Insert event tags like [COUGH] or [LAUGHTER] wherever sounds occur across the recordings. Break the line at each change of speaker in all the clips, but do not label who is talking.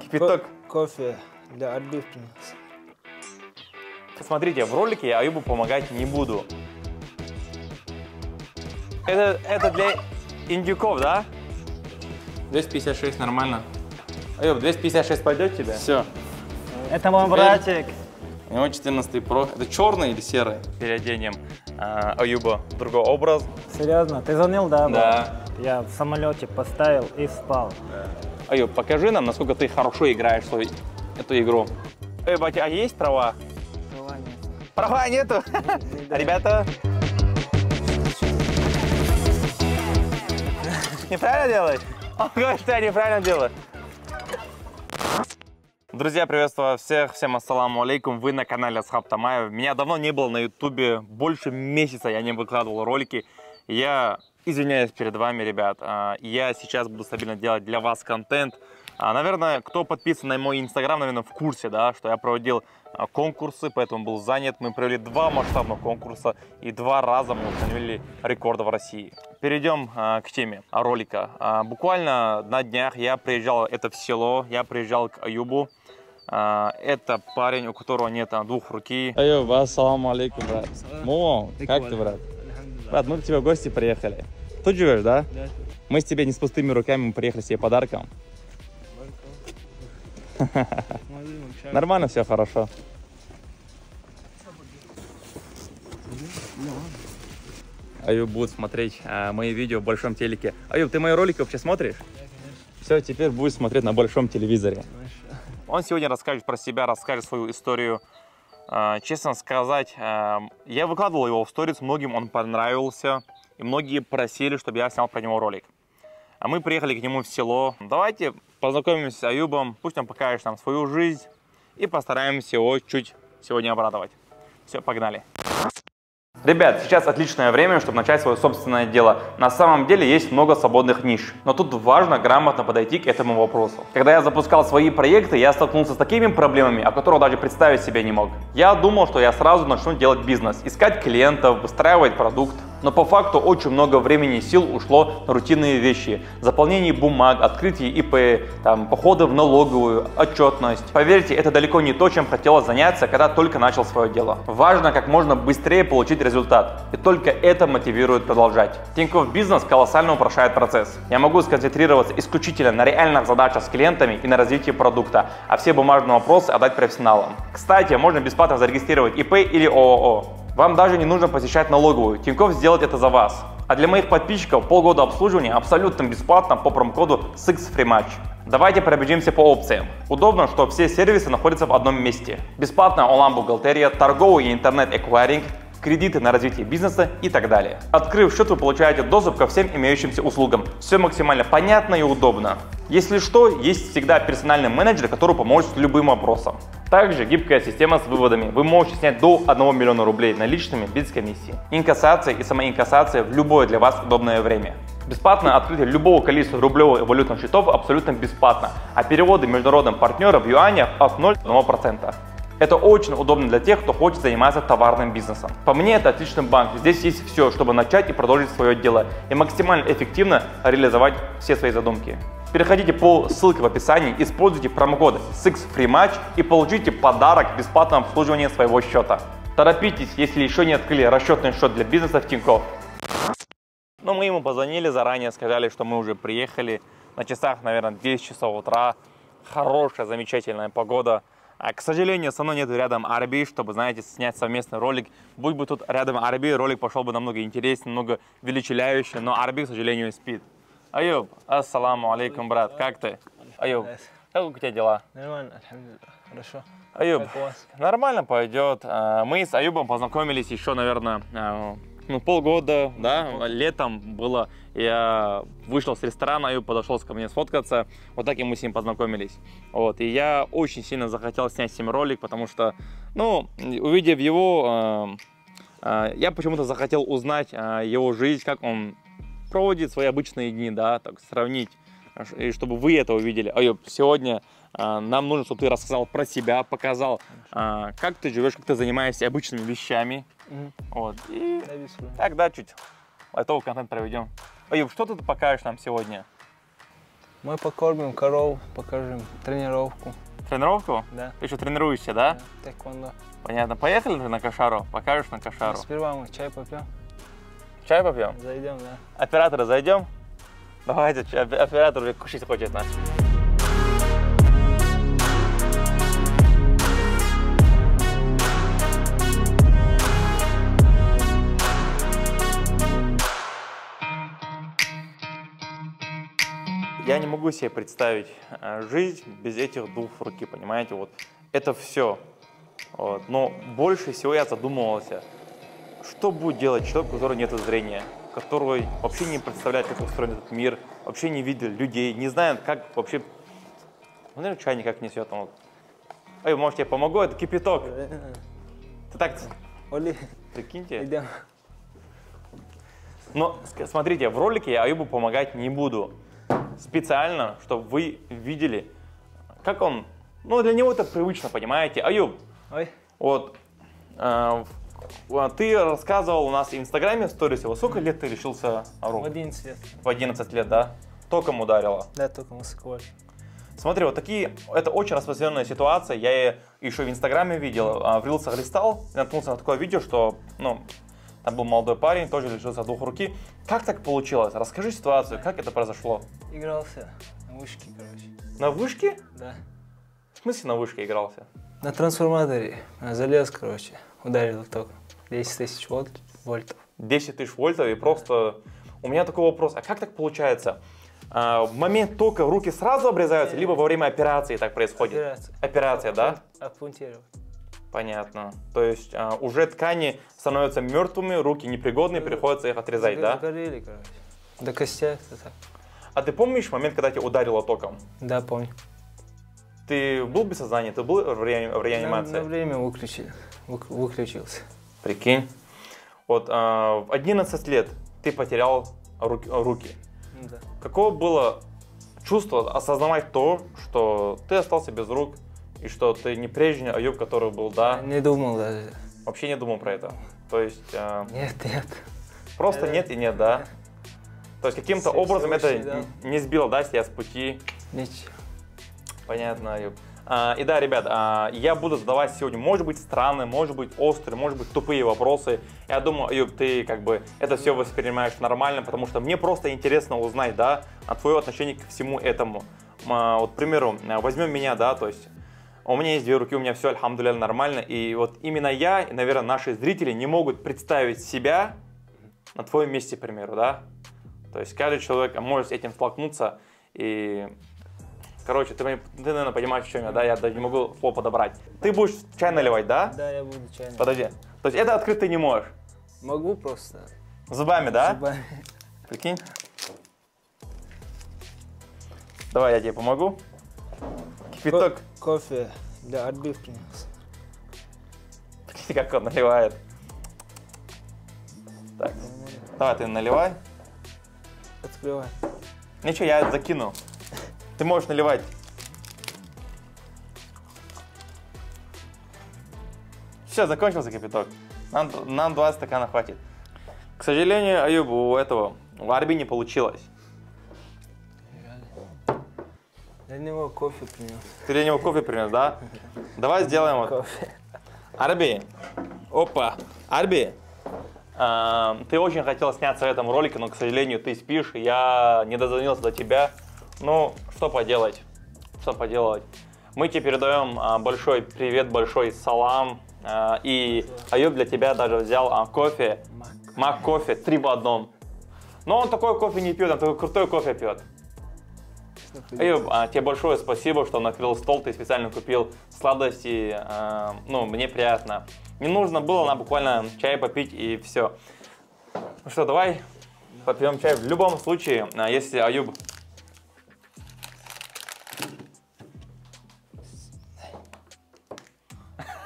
Кипяток.
Кофе для отбивки.
Смотрите, в ролике я Аюбу помогать не буду. Это, это для индюков, да? 256 нормально. Аюб, 256 пойдет тебе?
Все.
Это мой братик.
У него 14 Pro. Это черный или серый?
Переоденем а, Аюба в другой образ.
Серьезно? Ты звонил, да?
Да.
Я в самолете поставил и спал.
Аюб, покажи нам, насколько ты хорошо играешь свою, эту игру. Эй, батя, а есть права? Права нету? Ребята. Неправильно делаешь? Он говорит, что я неправильно делаю. Друзья, приветствую всех, всем ассаламу алейкум, вы на канале Асхаб Тамаев. Меня давно не было на ютубе, больше месяца я не выкладывал ролики. Я извиняюсь перед вами, ребят, А, я сейчас буду стабильно делать для вас контент. А, Наверное, кто подписан на мой инстаграм, наверное, в курсе, да, что я проводил а, конкурсы, поэтому был занят. Мы провели два масштабных конкурса и два раза мы установили рекорды в России. Перейдем к теме ролика. Буквально на днях я приезжал это в село, я приезжал к Аюбу. Это парень, у которого нет двух руки.
Айо, ассаламу алейкум, брат. Мо, как ты, брат? Брат, мы к тебе в гости приехали. Тут живешь, да?
Да.
Мы с тебе не с пустыми руками, мы приехали себе подарком. Нормально все хорошо. Аюб будет смотреть а, мои видео в большом телеке. Аюб, ты мои ролики вообще смотришь? Все, теперь будешь смотреть на большом телевизоре.
Он сегодня расскажет про себя, расскажет свою историю. А, Честно сказать, а, я выкладывал его в сторис, многим он понравился, и многие просили, чтобы я снял про него ролик. А мы приехали к нему в село. Давайте познакомимся с Аюбом, пусть он покажет нам свою жизнь, и постараемся его чуть сегодня обрадовать. Все, погнали. Ребят, сейчас отличное время, чтобы начать свое собственное дело. На самом деле есть много свободных ниш, но тут важно грамотно подойти к этому вопросу. Когда я запускал свои проекты, я столкнулся с такими проблемами, о которых даже представить себе не мог. Я думал, что я сразу начну делать бизнес, искать клиентов, выстраивать продукт. Но по факту очень много времени и сил ушло на рутинные вещи. Заполнение бумаг, открытие ИП, там, походы в налоговую, отчетность. Поверьте, это далеко не то, чем хотелось заняться, когда только начал свое дело. Важно как можно быстрее получить результат. И только это мотивирует продолжать. Тинькофф Бизнес колоссально упрощает процесс. Я могу сконцентрироваться исключительно на реальных задачах с клиентами и на развитии продукта, а все бумажные вопросы отдать профессионалам. Кстати, можно бесплатно зарегистрировать ИП или ООО. Вам даже не нужно посещать налоговую, Тинькофф сделает это за вас. А для моих подписчиков полгода обслуживания абсолютно бесплатно по промокоду SIXFREEMATCH. Давайте пробежимся по опциям. Удобно, что все сервисы находятся в одном месте. Бесплатная онлайн-бухгалтерия, торговый и интернет-эквайринг, кредиты на развитие бизнеса и так далее. Открыв счет, вы получаете доступ ко всем имеющимся услугам. Все максимально понятно и удобно. Если что, есть всегда персональный менеджер, который поможет с любым вопросом. Также гибкая система с выводами. Вы можете снять до 1 миллиона рублей наличными без комиссии. Инкассация и самоинкассация в любое для вас удобное время. Бесплатное открытие любого количества рублевых и валютных счетов абсолютно бесплатно, а переводы международным партнерам в юанях от 0,1%. Это очень удобно для тех, кто хочет заниматься товарным бизнесом. По мне, это отличный банк. Здесь есть все, чтобы начать и продолжить свое дело и максимально эффективно реализовать все свои задумки. Переходите по ссылке в описании, используйте промокод SIXFREEMATCH и получите подарок бесплатного обслуживания своего счета. Торопитесь, если еще не открыли расчетный счет для бизнеса в Тинькофф. Ну, мы ему позвонили заранее, сказали, что мы уже приехали. На часах, наверное, 10 часов утра. Хорошая, замечательная погода. А, к сожалению, со мной нет рядом Арби, чтобы, знаете, снять совместный ролик. Будь бы тут рядом Арби, ролик пошел бы намного интереснее, намного величеляющий, но Арби, к сожалению, спит. Аюб, ассаламу алейкум, брат, как ты? Аюб, как у тебя дела?
Нормально. Хорошо.
Аюб, нормально пойдет. А, Мы с Аюбом познакомились еще, наверное, а, ну, полгода, да, летом было. Я вышел с ресторана, Аюб подошел ко мне сфоткаться. Вот так и мы с ним познакомились. Вот, и я очень сильно захотел снять с ним ролик, потому что, ну, увидев его, а, а, я почему-то захотел узнать а, его жизнь, как он проводит свои обычные дни, да, так сравнить, и чтобы вы это увидели. Аюб, сегодня а, нам нужно, чтобы ты рассказал про себя, показал, как ты живешь, как ты занимаешься обычными вещами.
Мгм.
Вот. И
Да, бисмилlah.
тогда чуть лайтовый контент проведем. Аюб, что ты покажешь нам сегодня?
Мы покормим коров, покажем тренировку.
Тренировку?
Да.
Ты еще тренируешься, да?
Тэквондо.
Понятно. Поехали ты на кошару? Покажешь на кошару?
Сперва мы чай попьем,
Чай попьем?
зайдем, да.
Операторы зайдем? Давайте, оператор кушать хочет наш. Я не могу себе представить э, жизнь без этих двух руки, понимаете? Вот это все. Вот. Но больше всего я задумывался, что будет делать человек, у которого нет зрения, который вообще не представляет, как устроен этот мир, вообще не видел людей, не знает, как вообще... Смотри, чайник как несет. Он вот. Ой, может, я помогу? Это кипяток. Ты так,
Оли,
прикиньте.
идем.
Но смотрите, в ролике я Аюбу помогать не буду. Специально, чтобы вы видели, как он... Ну, для него это привычно, понимаете? Аюб,
Ой,
вот, э, в- ты рассказывал у нас в Инстаграме в сторисе, вот сколько лет ты лишился
в
рук?
11 лет.
В 11 лет, да? Током ударило.
Да, только мусакваль.
Смотри, вот такие, это очень распространенная ситуация. Я ее еще в Инстаграме видел, а, в рилсах листал, наткнулся на такое видео, что, ну, там был молодой парень, тоже лишился двух руки. Как так получилось? Расскажи ситуацию, как это произошло?
Игрался на вышке, короче.
На вышке?
Да.
В смысле на вышке игрался?
На трансформаторе э, залез, короче, ударил током. 10 тысяч вольт, вольтов.
10 тысяч вольтов и просто... У меня такой вопрос, а как так получается? А, в момент тока руки сразу обрезаются, либо во время операции так происходит?
Операция.
Операция, да?
Апунтировать.
Понятно. То есть а, уже ткани становятся мертвыми, руки непригодные, приходится их отрезать, да?
Сгорели, короче. До костей, это.
А ты помнишь момент, когда тебя ударило током?
Да, помню.
Ты был без сознания, ты был в, ре- в
На,
реанимации?
на время выключили. Вык- выключился.
Прикинь. Вот а, в 11 лет ты потерял руки. руки.
Ну Да.
Каково было чувство осознавать то, что ты остался без рук, и что ты не прежний Аюб, который был, да?
Не думал даже.
Вообще не думал про это. То есть а,
Нет, нет.
просто
Э,
нет и нет, да? То есть каким-то образом это н- не сбило, да, тебя с пути.
Ничего.
Понятно, Аюб. А, и да, ребят, а, я буду задавать сегодня, может быть, странные, может быть, острые, может быть, тупые вопросы. Я думаю, Аюб, ты как бы это все воспринимаешь нормально, потому что мне просто интересно узнать, да, а твое отношение к всему этому. А, вот, к примеру, а, возьмем меня, да, то есть у меня есть две руки, у меня все, альхамдулилля, нормально. И вот именно я, и, наверное, наши зрители не могут представить себя на твоем месте, к примеру, да. То есть каждый человек может с этим столкнуться. И, короче, ты, ты, наверное, понимаешь, в чем я, да? Я даже не могу слово подобрать. Ты будешь чай наливать, да?
Да, я буду чайник.
Подожди. То есть это открыть ты не можешь?
Могу просто.
Зубами, да?
Зубами.
Прикинь? Давай я тебе помогу. Кипяток.
Кофе для отбив принес.
Прикинь, как он наливает. Так, давай ты наливай.
Открывай.
Ничего, я закину. Ты можешь наливать. Все, закончился кипяток. Нам, нам 20 стаканов хватит. К сожалению, Аюб, у этого, у Арби не получилось.
Для него кофе принес.
Ты для него кофе принес, да? Давай сделаем вот.
Кофе.
Арби, опа, Арби, а, ты очень хотел сняться в этом ролике, но, к сожалению, ты спишь, я не дозвонился до тебя. Ну, что поделать, что поделать. Мы тебе передаем а, большой привет, большой салам. а, и Аюб для тебя даже взял кофе,
мак
кофе, три в одном. Но он такой кофе не пьет, он такой крутой кофе пьет. Аюб, а, тебе большое спасибо, что накрыл стол, ты специально купил сладости, а, ну, мне приятно. Не нужно было нам буквально чай попить и все. Ну что, давай попьем чай. В любом случае, а, если Аюб...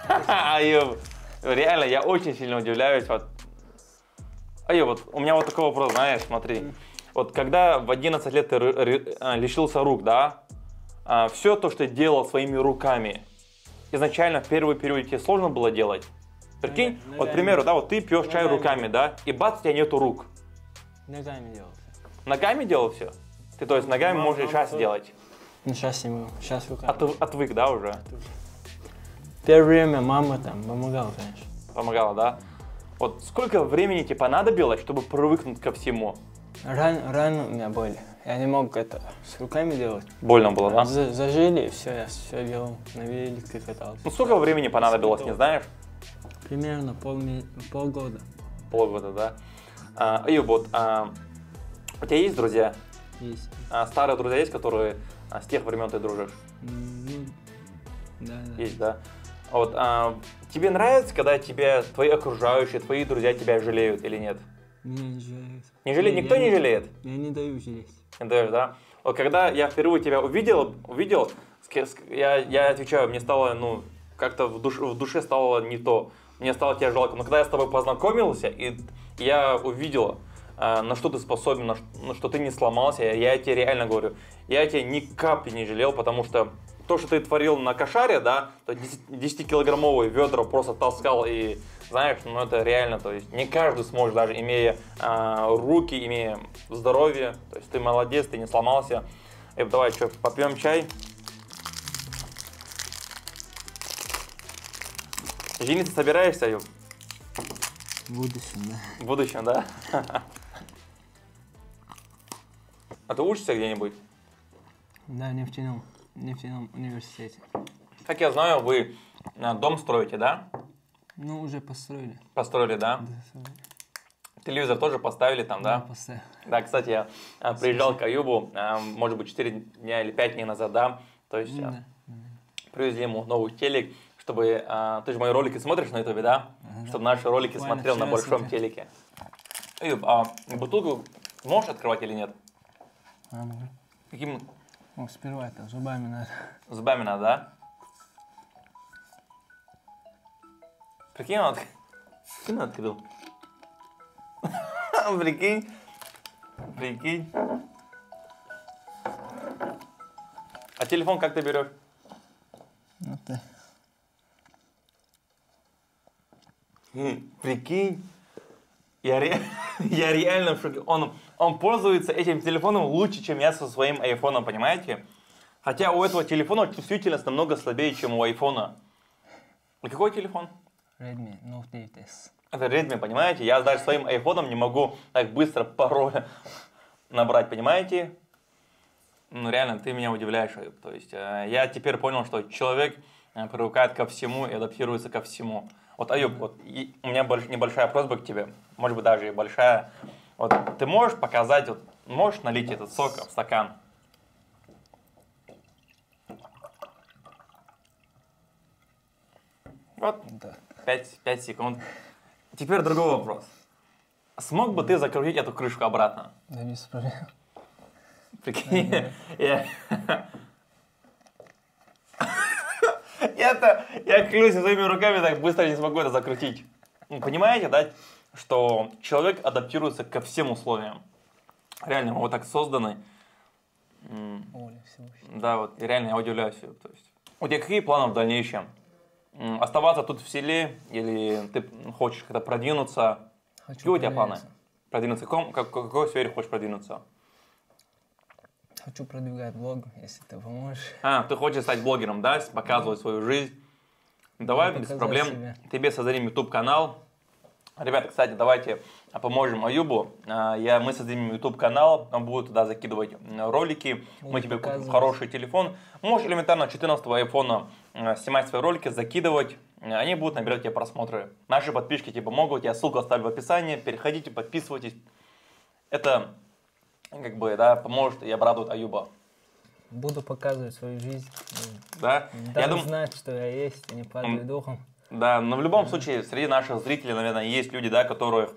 [LAUGHS] Аюб, реально, я очень сильно удивляюсь. Вот. Аюб, вот у меня вот такой вопрос, знаешь, смотри. Вот когда в 11 лет ты а, лишился рук, да, все то, что ты делал своими руками, изначально в первый период тебе сложно было делать? Прикинь,
Ногами.
вот, к примеру, да, вот ты пьешь чай руками, да, и бац, у тебя нету рук.
Ногами делался.
ногами делал все? Ты, то есть, ногами можешь и сейчас делать?
Ну, сейчас не могу. Сейчас руками.
Отв- отвык, да, уже?
Первое время мама там помогала, конечно.
Помогала, да? Вот сколько времени тебе понадобилось, чтобы привыкнуть ко всему?
Ран, раны у меня были. Я не мог это с руками делать.
Больно было, да?
За- зажили, и все, я все делал. На велике катался.
Ну, сколько времени понадобилось, не знаешь?
Примерно полме- полгода.
Полгода, да? А, Аюб, вот, а, у тебя есть друзья?
Есть.
А, старые друзья есть, которые а, с тех времен ты дружишь?
Ну, да, да.
Есть, да? Вот, а, тебе нравится, когда тебя твои окружающие, твои друзья тебя жалеют или нет?
Меня не жалеют.
Не жалеет? Никто
я
не жалеет?
Я не даю жалеть.
Не даешь, да? Вот когда я впервые тебя увидел, увидел, я, я отвечаю, мне стало, ну, как-то в, душ- в душе стало не то. Мне стало тебя жалко. Но когда я с тобой познакомился, и я увидел, а, на что ты способен, на, ш- на что ты не сломался, я, я тебе реально говорю, я тебя ни капли не жалел, потому что то, что ты творил на кошаре, да, то 10-килограммовые ведра просто таскал и, знаешь, ну это реально, то есть не каждый сможет, даже имея а, руки, имея здоровье, то есть ты молодец, ты не сломался. И давай, что, попьем чай? Жениться собираешься, Аюб?
В будущем, да.
В будущем, да? [LAUGHS] А ты учишься где-нибудь?
Да, нефтяном, нефтяном университете.
Как я знаю, вы а, дом строите, да?
Ну, уже построили.
Построили, да? Телевизор тоже поставили там, да?
поставил.
Да, кстати, я а, приезжал к Аюбу, а, может быть, 4 дня или 5 дней назад, да? То есть а,
Да.
привезли ему новый телек, чтобы... ты же мои ролики смотришь на ютубе, да? Чтобы наши ролики
Буквально
смотрел на большом
смотрел.
телеке. Аюб, а бутылку можешь открывать или нет?
А, ну,
Каким
сперва это зубами надо.
зубами надо, да? Прикинь, он, отк- Прикинь, он открыл. [LAUGHS] Прикинь. Прикинь. А телефон как ты берешь?
Ну, ты.
Прикинь. Я, ре- [LAUGHS] я реально в шоке. Он, он пользуется этим телефоном лучше, чем я со своим айфоном, понимаете? Хотя у этого телефона чувствительность намного слабее, чем у айфона. И какой телефон?
Redmi Note 9S.
Это Redmi, понимаете? Я даже своим айфоном не могу так быстро пароль [LAUGHS] набрать, понимаете? Ну, реально, ты меня удивляешь. Аюб. То есть, э, я теперь понял, что человек э, привыкает ко всему и адаптируется ко всему. Вот, Аюб, вот и у меня больш- небольшая просьба к тебе, может быть, даже и большая. Вот ты можешь показать, вот, можешь налить этот сок в стакан? Вот,
Да.
5, 5 секунд. Теперь другой вопрос. Смог бы ты закрутить эту крышку обратно?
Да без проблем.
Прикинь, я... [LAUGHS] Я-то, я клянусь, своими руками так быстро не смогу это закрутить. Ну, Понимаете, да, что человек адаптируется ко всем условиям. Реально, мы вот так созданы.
Оля.
Да, вот и реально я удивляюсь. То есть, у тебя какие планы в дальнейшем? Оставаться тут в селе или ты хочешь как-то продвинуться?
Хочу
Какие у тебя планы?
продвинуться.
В каком, как- какой сфере хочешь продвинуться?
Хочу продвигать блог, если ты поможешь.
А, ты хочешь стать блогером, да? Показывать свою жизнь. Давай, без проблем.
себя.
Тебе создадим YouTube канал. Ребята, кстати, давайте а, поможем Аюбу. А, Я, мы создадим YouTube канал, он будет туда закидывать ролики. Мы
Будет
тебе купим хороший телефон. Можешь элементарно 14 айфона а, снимать свои ролики, закидывать. А, Они будут набирать тебе просмотры. Наши подписчики тебе помогут. Я ссылку оставлю в описании. Переходите, подписывайтесь. Это как бы, да, поможет и обрадует Аюба.
Буду показывать свою жизнь.
Да?
Да,
Я думаю,
знать, что я есть, и не падаю духом.
Да, но в любом случае, среди наших зрителей, наверное, есть люди, да, которые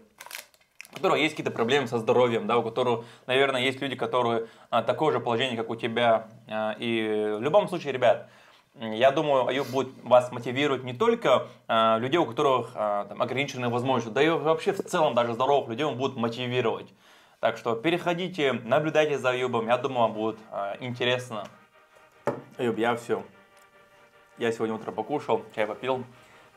у которых есть какие-то проблемы со здоровьем, да, у которых, наверное, есть люди, которые а, такое же положение, как у тебя. А, и в любом случае, ребят, я думаю, Аюб будет вас мотивировать не только а, людей, у которых а, там, ограниченные возможности, да и вообще в целом даже здоровых людей он будет мотивировать. Так что переходите, наблюдайте за Аюбом, я думаю, вам будет а, интересно. Аюб, я все. Я сегодня утром покушал, чай попил.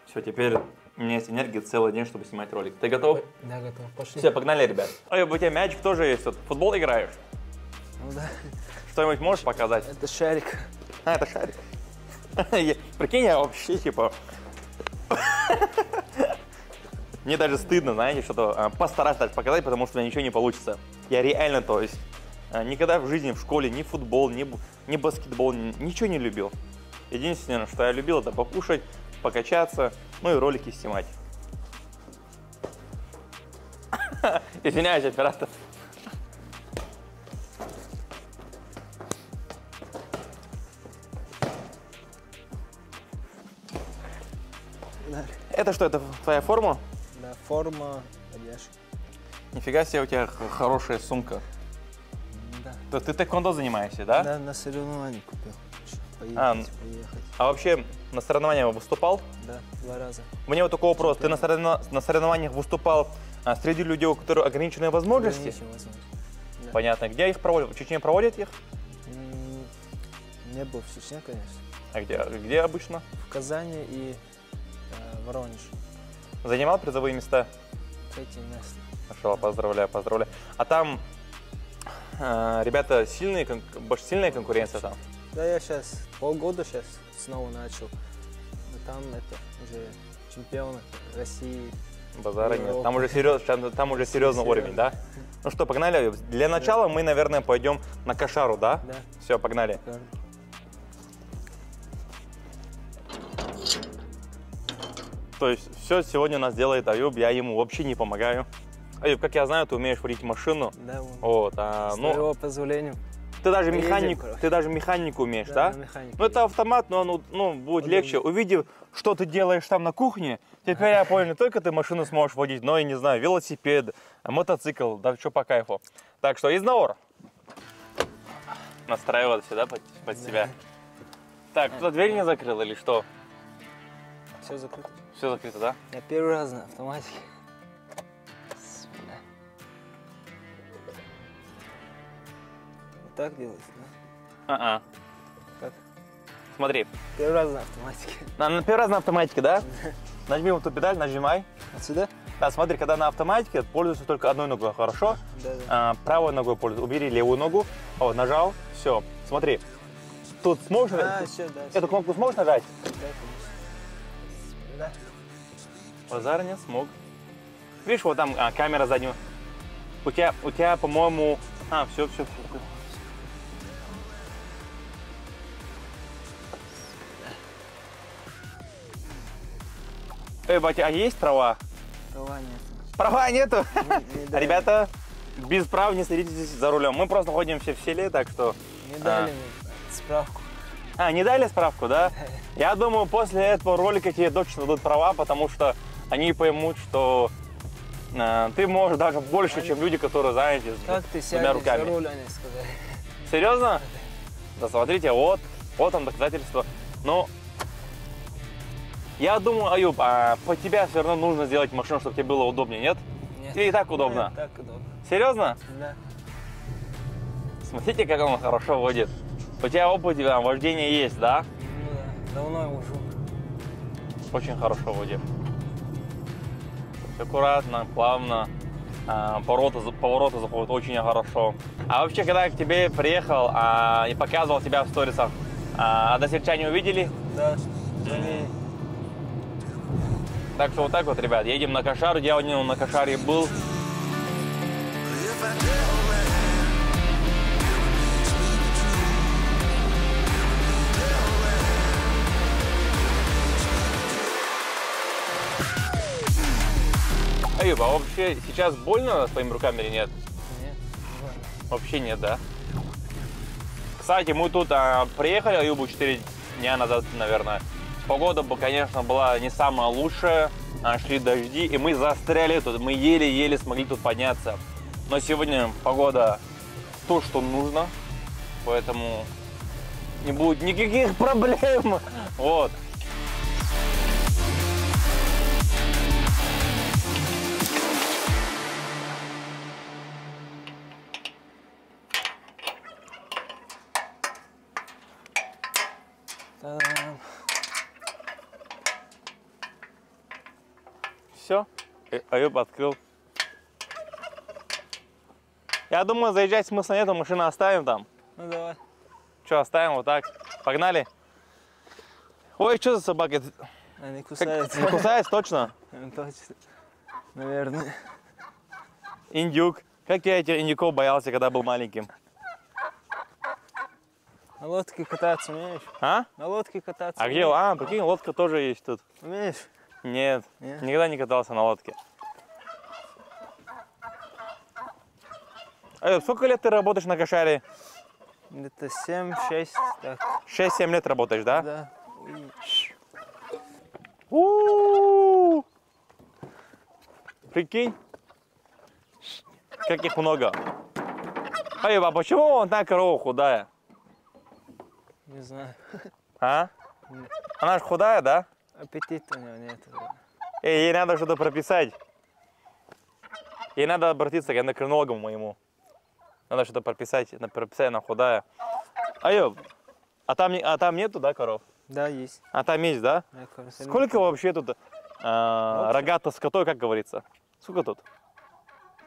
Все, теперь У меня есть энергия целый день, чтобы снимать ролик. Ты готов?
Да, готов. Пошли.
Все, погнали, ребят. Ой, у тебя мячик тоже есть. Вот, футбол играешь?
Ну да.
Что-нибудь можешь показать?
Это шарик.
А, это шарик. [LAUGHS] Прикинь, я вообще, типа... [LAUGHS] Мне даже стыдно, знаете, что-то а, постараться показать, потому что у меня ничего не получится. Я реально, то есть, а, никогда в жизни в школе ни футбол, ни, ни баскетбол, ни- ничего не любил. Единственное, что я любил, это покушать, покачаться, ну и ролики снимать. [LAUGHS] Извиняюсь, оператор. Это что, это твоя форма?
Да, форма одежды.
Нифига себе, у тебя хорошая сумка.
Да.
То ты тэквондо занимаешься, да?
Да, на соревнования купил. Поехать,
А, н-
поехать.
А вообще на соревнованиях выступал?
Да, два раза.
У меня вот такой вопрос. Ты на, соревно- на соревнованиях выступал а, среди людей, у которых ограниченные возможности?
Ограничен возможность. Да.
Понятно. Где их проводят? В Чечне проводят их?
Не был в Чечне, конечно.
А где? Где обычно?
В Казани и э, Воронеж.
Занимал призовые места?
Третье место.
Хорошо, поздравляю, поздравляю. А там а, ребята сильные, кон- сильная конкуренция там?
Да, я сейчас полгода сейчас снова начал. Но там это уже чемпионы России.
Базара нет. Там уже, серьез, там, уже серьезный
Серьезно.
уровень, да? Ну что, погнали. Для начала мы, наверное, пойдем на кошару, да?
Да,
Все, погнали. То есть все сегодня у нас делает Аюб, я ему вообще не помогаю. Аюб, как я знаю, ты умеешь водить машину.
Да.
Вот, а,
С
ну,
твоего позволения.
Ты даже механик,
короче.
ты даже механику умеешь, да?
механике
Ну это автомат, но он ну, будет
Удобно.
легче. Увидев, что ты делаешь там на кухне, теперь я понял, не только ты машину сможешь водить, но и, не знаю, велосипед, мотоцикл, да что по кайфу. Так что, Изнаор, настраиваться, да, под, под себя. Так, кто дверь не закрыл или что?
Все закрыто.
Все закрыто, да?
Я первый раз на автоматике. Так делается, да?
А-а.
Как?
Смотри,
Первый раз на автоматике.
на, на первый раз на автоматике, да? Нажми вот эту педаль, нажимай.
Отсюда?
Да, смотри, когда на автоматике, пользуйся только одной ногой, хорошо?
Да, да.
А, правой ногой пользуйся. Убери левую ногу. Вот, нажал. Все. Смотри. Тут сможешь...
А, все, да.
Эту кнопку сможешь нажать?
Да, конечно. Да.
Базар не смог. Видишь, вот там а, камера заднего. У тебя, у тебя, по-моему... А, все, все, все. Эй, батя, а есть права?
Права нет.
Права нету?
Не- не
Ребята, без прав не садитесь за рулем. Мы просто ходим все в селе, так что...
Не дали мне справку.
А, не дали справку, да? Я думаю, после этого ролика тебе точно дадут права, потому что они поймут, что э, ты можешь даже больше, чем люди, которые заняты с
Как ты
двумя руками.
руль, они сказали.
Серьезно? Да смотрите, вот, вот он доказательство. Но я думаю, Аюб, а по тебе все равно нужно сделать машину, чтобы тебе было удобнее, нет?
Нет.
Или и так удобно?
Да, так удобно.
Серьезно?
Да.
Смотрите, как он хорошо водит. У тебя опыт а, вождения есть, да?
Ну да. Давно вожу.
Очень хорошо водит. Всё Аккуратно, плавно. А, повороты, повороты заходят очень хорошо. А вообще, когда я к тебе приехал а, и показывал тебя в сторисах, а, односельчане увидели?
Да. Звонили.
Так что вот так вот, ребят, едем на Кошар. Я у него на Кошаре был. Аюб, а вообще сейчас больно твоим рукам или нет?
Нет.
Вообще нет, да? Кстати, мы тут а, приехали, Аюбу 4 дня назад, наверное. Погода, бы, конечно, была не самая лучшая. Шли дожди, и мы застряли тут. Мы еле-еле смогли тут подняться. Но сегодня погода то, что нужно. Поэтому не будет никаких [LAUGHS] проблем. Вот. Аюб открыл. Я думаю, заезжать смысла нету, машину оставим там.
Ну давай.
Что, оставим вот так? Погнали. Ой, что за собака?
Они
Как,
кусаются.
не кусается точно? [LAUGHS]
Ну, Точно. Наверное.
Индюк. Как я этих индюков боялся, когда был маленьким.
На лодке кататься умеешь?
А?
На лодке кататься
А где? А, прикинь, лодка тоже есть тут.
Умеешь?
Нет,
Нет?
никогда не катался на лодке. Эй, сколько лет ты работаешь на кошаре?
Где-то 7-6, так.
6-7 лет работаешь, да?
Да. И
У-у-у. Прикинь, как их много. Эй, а почему вон та корова худая?
Не знаю.
А? Она же худая, да?
Аппетита у него нет.
Эй, ей надо что-то прописать. Ей надо обратиться к эндокринологу моему. Надо что-то прописать, на- прописать, она худая. Айо, а там, а там нету, да, коров?
Да, есть.
А там есть, да? Сколько вообще тут а,
Вообще?
рогато скотой, как говорится? Сколько тут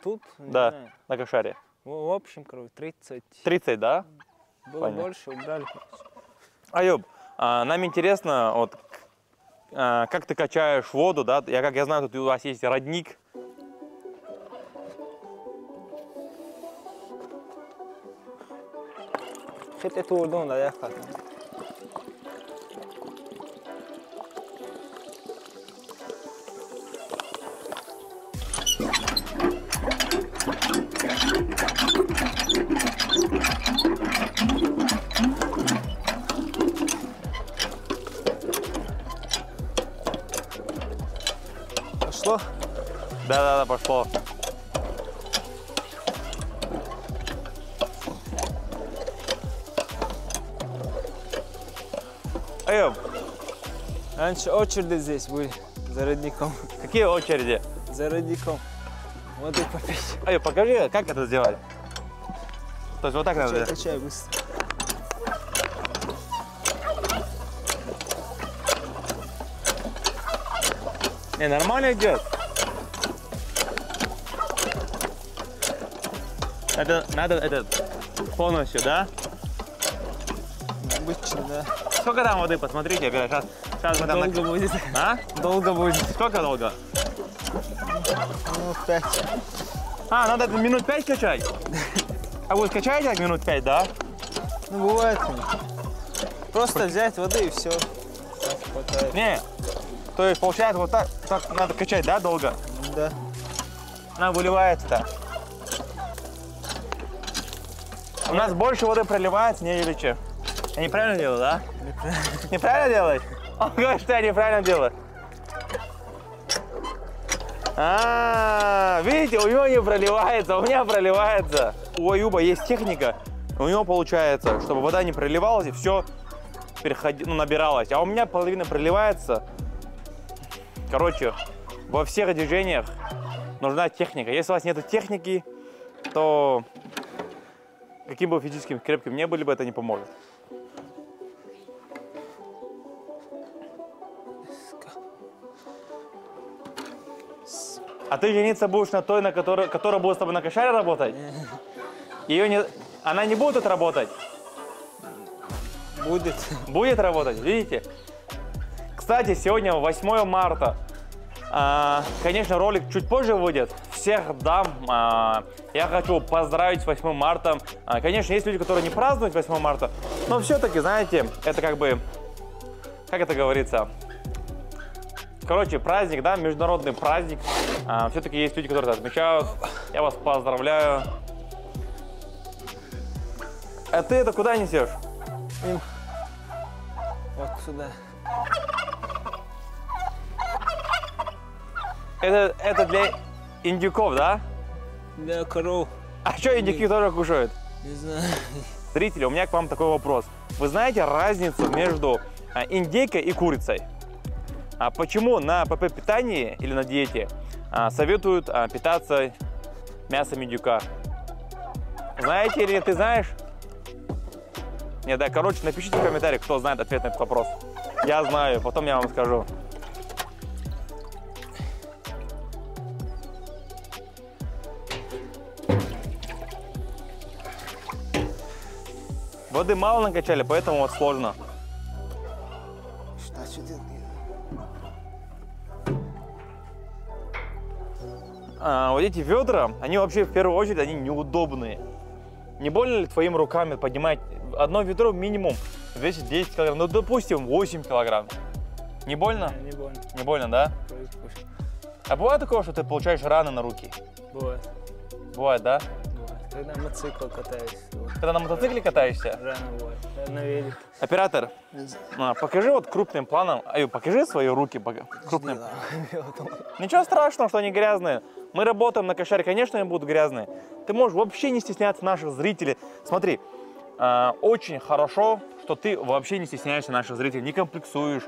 Тут?
Да.
знаю.
на кошаре?
В, в общем, короче, 30.
30, да?
Было
понятно.
больше, убрали.
Айоб, а, нам интересно, вот, а, как ты качаешь воду, да? Я, как я знаю, тут у вас есть родник.
Afiyet de uğurda
onlar ya kalkın.
Раньше очереди здесь были за родником.
какие очереди?
За родником. Воды попить.
Айоб, покажи, как это сделать. То есть вот так надо
Качай,
делать.
качай быстро.
Не, нормально идет. Это надо это полностью, да?
Обычно, да.
Сколько там воды? Посмотрите, опять. Сейчас, сейчас мы там... на-
Долго будет.
А?
Долго будет.
Сколько долго?
Ну, пять.
А, надо минут пять качать? А вы скачаете так минут пять, да?
Ну, бывает. Просто взять воды и все.
Не. То есть получается вот так, так надо качать, да, долго?
Да.
Она выливается-то. У нас больше воды проливается, нежели чем. Я неправильно делаю, да? Неправильно делать? Он говорит, что я неправильно делаю. А, видите, у него не проливается, у меня проливается. У Аюба есть техника, у него получается, чтобы вода не проливалась и все переходи, ну, набиралось. А у меня половина проливается. Короче, во всех движениях нужна техника. Если у вас нет техники, то каким бы физическим крепким не были бы, это не поможет. А ты жениться будешь на той, на которой, которая будет с тобой на кошаре работать? Ее не, она не будет работать.
Будет.
Будет работать, видите? Кстати, сегодня 8 марта. А, конечно, ролик чуть позже выйдет. Всех дам. а, я хочу поздравить с 8 марта. А, конечно, есть люди, которые не празднуют 8 марта. Но все-таки, знаете, это как бы... Как это говорится? Короче, праздник, да, международный праздник. все-таки есть люди, которые это отмечают. Я вас поздравляю. А ты это куда несешь?
Им. Вот сюда.
Это, это для индюков, да?
Для коров.
А что индюки тоже кушают?
Не знаю.
Зрители, у меня к вам такой вопрос. Вы знаете разницу между а, индейкой и курицей? А почему на ПП-питании или на диете а, советуют а, питаться мясом индюка? Знаете или ты знаешь? Нет, да, короче, напишите в комментариях, кто знает ответ на этот вопрос. Я знаю, потом я вам скажу. Воды мало накачали, поэтому вот сложно. А, вот эти ведра, они вообще в первую очередь, они неудобные. Не больно ли твоими руками поднимать? Одно ведро минимум весит 10 килограмм, ну допустим 8 килограмм. Не больно?
Не, не больно.
Не больно, да? А бывает такое, что ты получаешь раны на руки?
Бывает.
Бывает, да?
Бывает. Когда мотоцикл катаюсь, вот,
Когда на мотоцикле катаешься?
рано бывает. На велике.
Оператор, а, покажи вот крупным планом, Аю, покажи свои руки крупным. [LAUGHS] Ничего страшного, что они грязные. Мы работаем на кошаре, конечно, они будут грязные. Ты можешь вообще не стесняться наших зрителей. Смотри, а, очень хорошо, что ты вообще не стесняешься наших зрителей, не комплексуешь.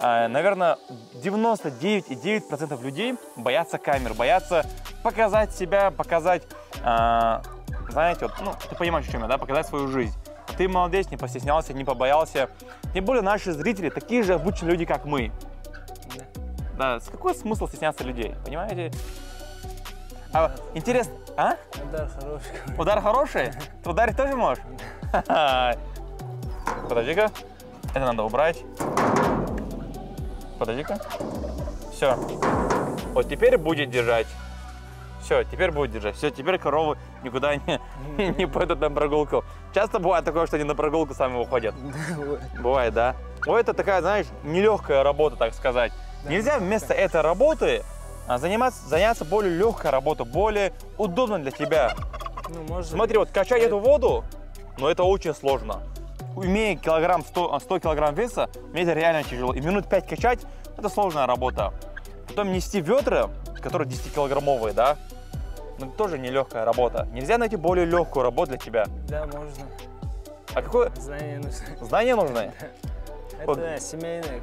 А, наверное, 99,9% людей боятся камер, боятся показать себя, показать, а, знаете, вот, ну, ты понимаешь, о чем я, да, показать свою жизнь. Ты молодец, не постеснялся, не побоялся. Тем более наши зрители такие же обычные люди, как мы.
Да.
Да, с какой смысл стесняться людей, понимаете? А, интересно, а?
Удар хороший.
Удар хороший? Ты ударить тоже можешь? [LAUGHS] Подожди-ка. Это надо убрать. Подожди-ка. Все. Вот теперь будет держать. Все, теперь будет держать. Все, теперь коровы никуда не, [LAUGHS] не пойдут на прогулку. Часто бывает такое, что они на прогулку сами уходят. [LAUGHS] Бывает, да? Ой, это такая, знаешь, нелегкая работа, так сказать. Нельзя вместо этой работы заниматься, заняться более легкой работой, более удобной для тебя.
Ну, можно.
Смотри, вот качать эту воду, но это очень сложно. Имея килограмм 100, 100 килограмм веса, мне это реально тяжело. И минут 5 качать, это сложная работа. Потом нести ведра, которые 10-килограммовые, да, ну, это тоже нелегкая работа. Нельзя найти более легкую работу для тебя.
Да, можно.
А какое
Знания нужны.
знание нужно? [LAUGHS] Вот.
Это семейное.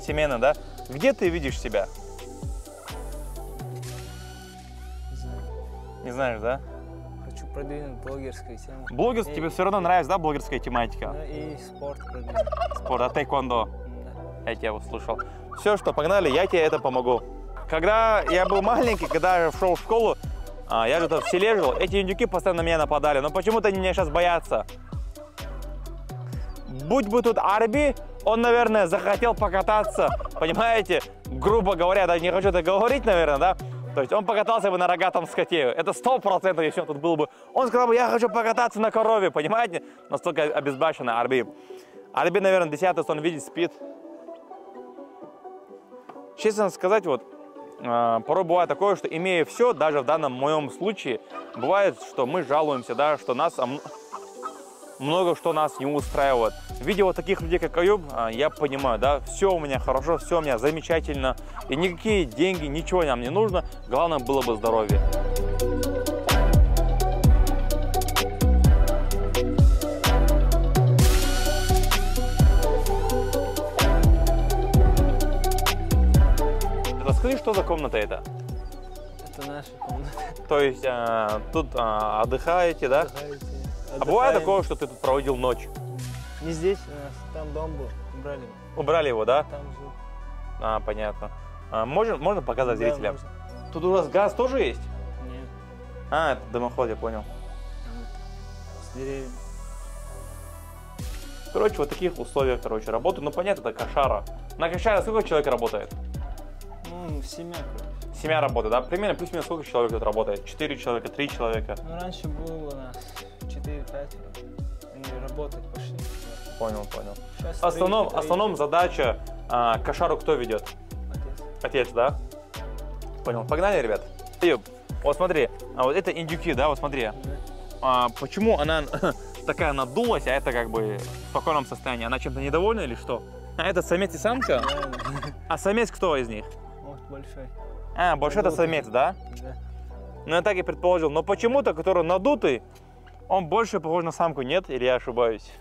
Семейное, да? Где ты видишь себя? Не знаешь, да?
Хочу продвинуть блогерскую тему.
Блогер,
И-
тебе все равно нравится, да, блогерская тематика?
Ну и спорт продвинуть.
Спорт, а тайквондо?
Да.
Я тебя услышал. Все, что погнали, я тебе это помогу. Когда я был маленький, когда я шел в школу, а, я где-то в селе жил, эти индюки постоянно на меня нападали, но почему-то они меня сейчас боятся. Будь бы тут Арби, он, наверное, захотел покататься, понимаете? Грубо говоря, да, не хочу это говорить, наверное, да? То есть он покатался бы на рогатом скоте. Это сто процентов, если он тут был бы. Он сказал бы, я хочу покататься на корове, понимаете? Настолько обезбашенный Арби. Арби, наверное, десятый сон видит, спит. Честно сказать, вот, э, порой бывает такое, что имея все, даже в данном моем случае, бывает, что мы жалуемся, да, что нас много что нас не устраивает. Видя вот таких людей, как Аюб, а, я понимаю, да, все у меня хорошо, все у меня замечательно, и никакие деньги, ничего нам не нужно, главное было бы здоровье. Расскажи, что за комната это?
Это наша комната.
То есть а, тут а, отдыхаете, да?
Отдыхаете,
А бывает
отдыхаем.
такое, что ты тут проводил ночь?
Не здесь у нас, там дом был, убрали.
Убрали его, да?
Там жил.
А, понятно. А, можно, можно показать
Да,
зрителям?
можно.
Тут у вас газ тоже есть?
Нет,
А, это дымоход, я понял.
с деревьями.
Короче, вот таких условиях, короче, работаю. Ну, понятно, это кошара. На кошаре сколько человек работает?
Ну, семья, короче.
Семья работает, да? Примерно плюс-минус сколько человек тут работает? Четыре человека, три человека?
Ну, раньше было у нас 4-5. Они работать пошли.
Понял, понял.
Сейчас
В основном,
три-
основном задача а, кошару кто ведет?
Отец.
Отец, да? Понял. Погнали, ребят. Аюб, вот смотри, а вот это индюки, да, вот смотри.
Да.
А, почему она [LAUGHS] такая надулась, а это как бы в спокойном состоянии? Она чем-то недовольна или что? А это самец и самка?
Да,
А самец кто из них?
Вот большой.
А, больше это самец, да?
Да.
Ну, я так и предположил. Но почему-то, который надутый, он больше похож на самку, нет? Или я ошибаюсь?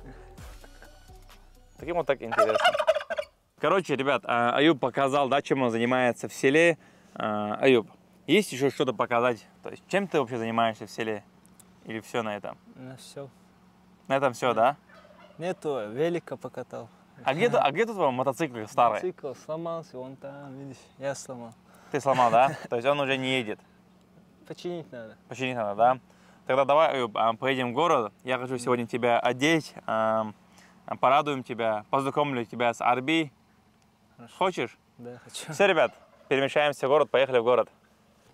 Таким вот так интересно. Короче, ребят, а, Аюб показал, да, чем он занимается в селе. А, Аюб, есть еще что-то показать? То есть, чем ты вообще занимаешься в селе? Или все на этом?
У нас все.
На этом все, да?
Нету, велика покатал.
А где, а где тут твой мотоцикл старый?
Мотоцикл сломался, вон там, видишь, я сломал.
Ты сломал, да? То есть он уже не едет.
Починить надо.
Починить надо, да? Тогда давай, Аюб, а, поедем в город. Я хочу сегодня тебя одеть, а, порадуем тебя, познакомлю тебя с Арби. Хочешь?
Да, хочу.
Все, ребят, перемещаемся в город, поехали в город.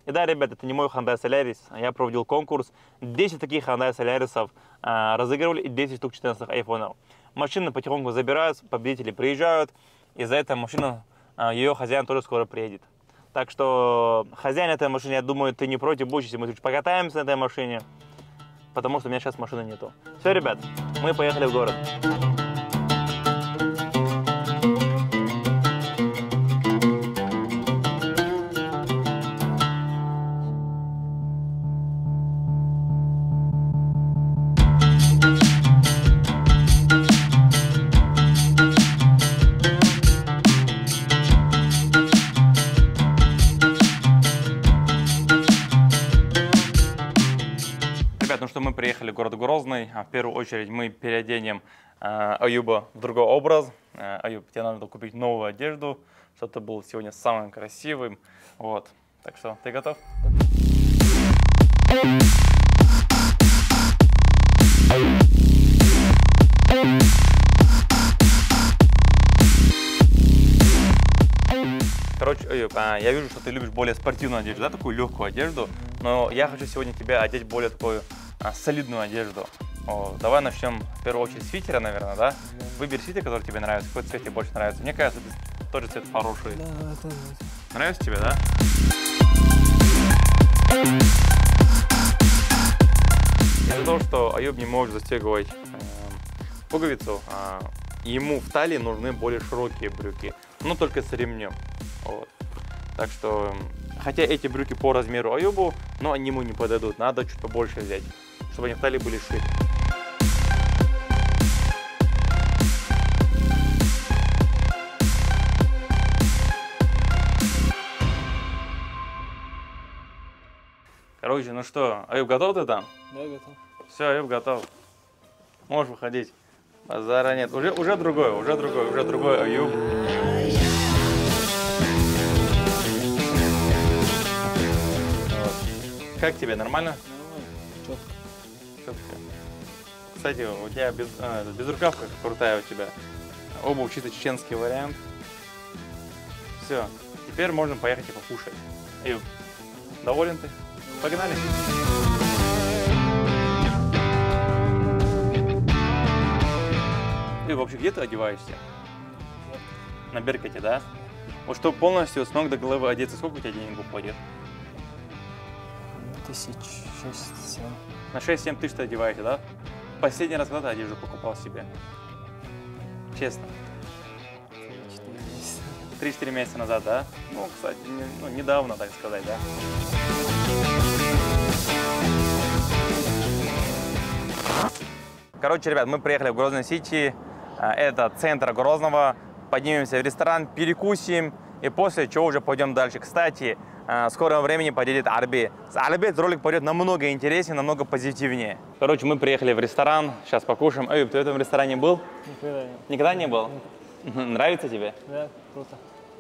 И да, ребят, это не мой Hyundai Solaris. Я проводил конкурс. 10 таких Hyundai Solaris'ов а, разыгрывали и 10 штук 14 айфонов. Машины потихоньку забирают, победители приезжают. И за это машина, а, ее хозяин тоже скоро приедет. Так что хозяин этой машины, я думаю, ты не против будешь, если мы покатаемся на этой машине. Потому что у меня сейчас машины нету. Все, ребят, мы поехали в город. Мы приехали в город Грозный. А В первую очередь мы переоденем э, Аюба в другой образ. Э, Аюб, тебе надо купить новую одежду, чтобы ты был сегодня самым красивым. Вот. Так что, ты готов? Короче, Аюб, а, я вижу, что ты любишь более спортивную одежду, да, такую легкую одежду. Но я хочу сегодня тебя одеть более такую солидную одежду. О, давай начнем в первую очередь с свитера, наверное, да? Выбери свитер, который тебе нравится. Какой цвет тебе больше нравится? Мне кажется, это тоже цвет хороший.
Да, это...
Нравится тебе, да? Из-за того, что Аюб не может застегивать э, пуговицу, а, ему в талии нужны более широкие брюки, но только с ремнем. Вот. Так что, хотя эти брюки по размеру Аюбу, но они ему не подойдут, надо чуть побольше взять, чтобы они в талии были шире. Короче, ну что, Аюб, готов ты там?
Да, готов.
Все, Аюб готов. Можешь выходить. Базара нет. Уже, уже другой, уже другой, уже другой Аюб. Вот. Как тебе, нормально?
Четко.
Кстати, у тебя без, а, безрукавка крутая у тебя. Обувь чисто чеченский вариант. Все, теперь можно поехать и покушать. Аюб, доволен ты? Погнали. Ты вообще где ты одеваешься? На Беркете, да? Вот чтобы полностью с ног до головы одеться, сколько у тебя денег уходит?
Тысяч шесть, семь.
На 6-7 тысяч ты одеваешься, да? Последний раз когда одежду покупал себе? Честно.
Четыре месяца.
3-4 месяца назад, да? Ну, кстати, не- ну, недавно, так сказать, да? Короче, ребят, мы приехали в Грозный Сити. А, Это центр Грозного. Поднимемся в ресторан, перекусим. И после чего уже пойдем дальше. Кстати, в скором времени подъедет Арби. С Арби этот ролик пойдет намного интереснее, намного позитивнее. Короче, мы приехали в ресторан. Сейчас покушаем. Эй, ты в этом ресторане был?
Никогда не.
Никогда не был? Нравится тебе?
Да, круто.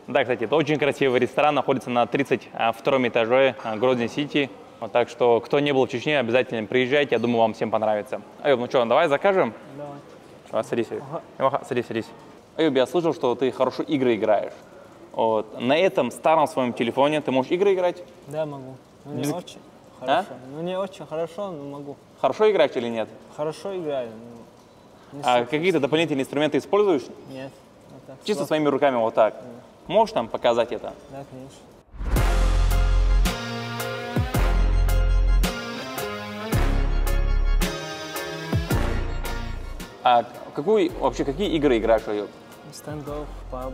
Да, кстати, это очень красивый ресторан, находится на 32 этаже а, Грозный Сити. Вот, так что, кто не был в Чечне, обязательно приезжайте, я думаю, вам всем понравится. Аюб, ну что, давай закажем?
Давай.
А, садись, Аюб. Ага, садись, садись. Аюб, я слышал, что ты хорошо игры играешь. Вот. На этом старом своем телефоне ты можешь игры играть?
Да, могу. Ну, не
Без-
очень
А?
хорошо. Ну, не очень хорошо, но могу.
Хорошо играешь или нет?
Хорошо играю. но не
А какие-то дополнительные инструменты используешь?
Нет. Вот так.
Чисто
Слабо.
своими руками вот так. Можешь там показать это?
Да, конечно.
А какую, вообще какие игры играешь, Аюб?
Стендов, PUBG,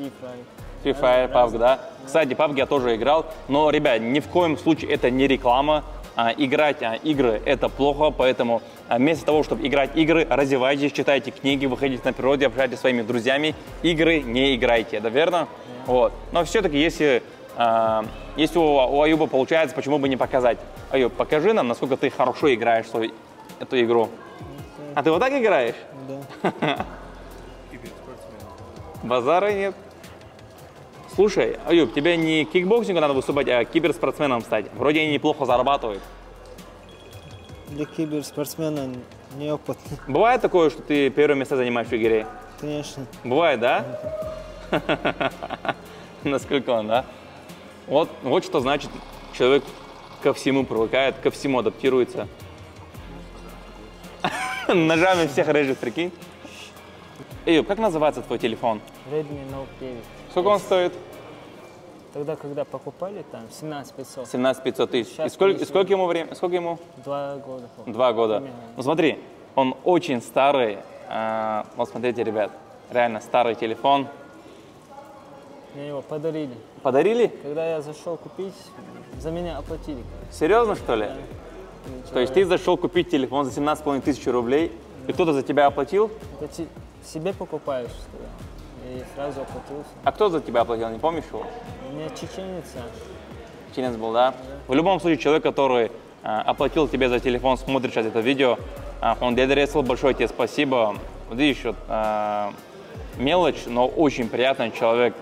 Free Fire.
Free Fire,
Разные,
PUBG, да? Кстати, PUBG я тоже играл, но, ребят, ни в коем случае это не реклама. А, играть а, игры – это плохо, поэтому а, вместо того, чтобы играть игры, развивайтесь, читайте книги, выходите на природу, общайтесь со своими друзьями. Игры не играйте, это верно? Вот. Но все-таки, если, а, если у, у Аюба получается, почему бы не показать? Аюб, покажи нам, насколько ты хорошо играешь свою, эту игру. А ты вот так играешь?
Да. [LAUGHS]
Базара нет. Слушай, Аюб, тебе не кикбоксингу надо выступать, а киберспортсменом стать. Вроде они неплохо зарабатывают.
для киберспортсмена неопытный,
Бывает такое, что ты первое место занимаешь в игре?
конечно.
Бывает, да? [LAUGHS] Насколько он, да? Вот, вот что значит человек ко всему привыкает, ко всему адаптируется. [LAUGHS] Ножами всех режет, прикинь. Эй, как называется твой телефон?
Redmi Note 9.
Сколько он стоит?
Тогда, когда покупали, там 17 500.
17 500 тысяч. И сколько, и сколько ему времени? Сколько ему?
Два года.
Два года.
Примерно.
Ну смотри, он очень старый. А, вот смотрите, ребят, реально старый телефон.
Мне его подарили.
Подарили?
Когда я зашел купить, за меня оплатили.
Серьезно, что ли?
И
То есть ты зашел купить телефон за 17,5 тысяч рублей, и кто-то за тебя оплатил?
Это себе покупаешь, что ли? И сразу оплатился.
А кто за тебя оплатил, не помнишь его?
У меня чеченец наш.
Чеченец был, да? В любом случае, человек, который а, оплатил тебе за телефон, смотрит сейчас это видео, а, он Дедересл, большое тебе спасибо. Вот видишь, вот, а, мелочь, но очень приятный человек.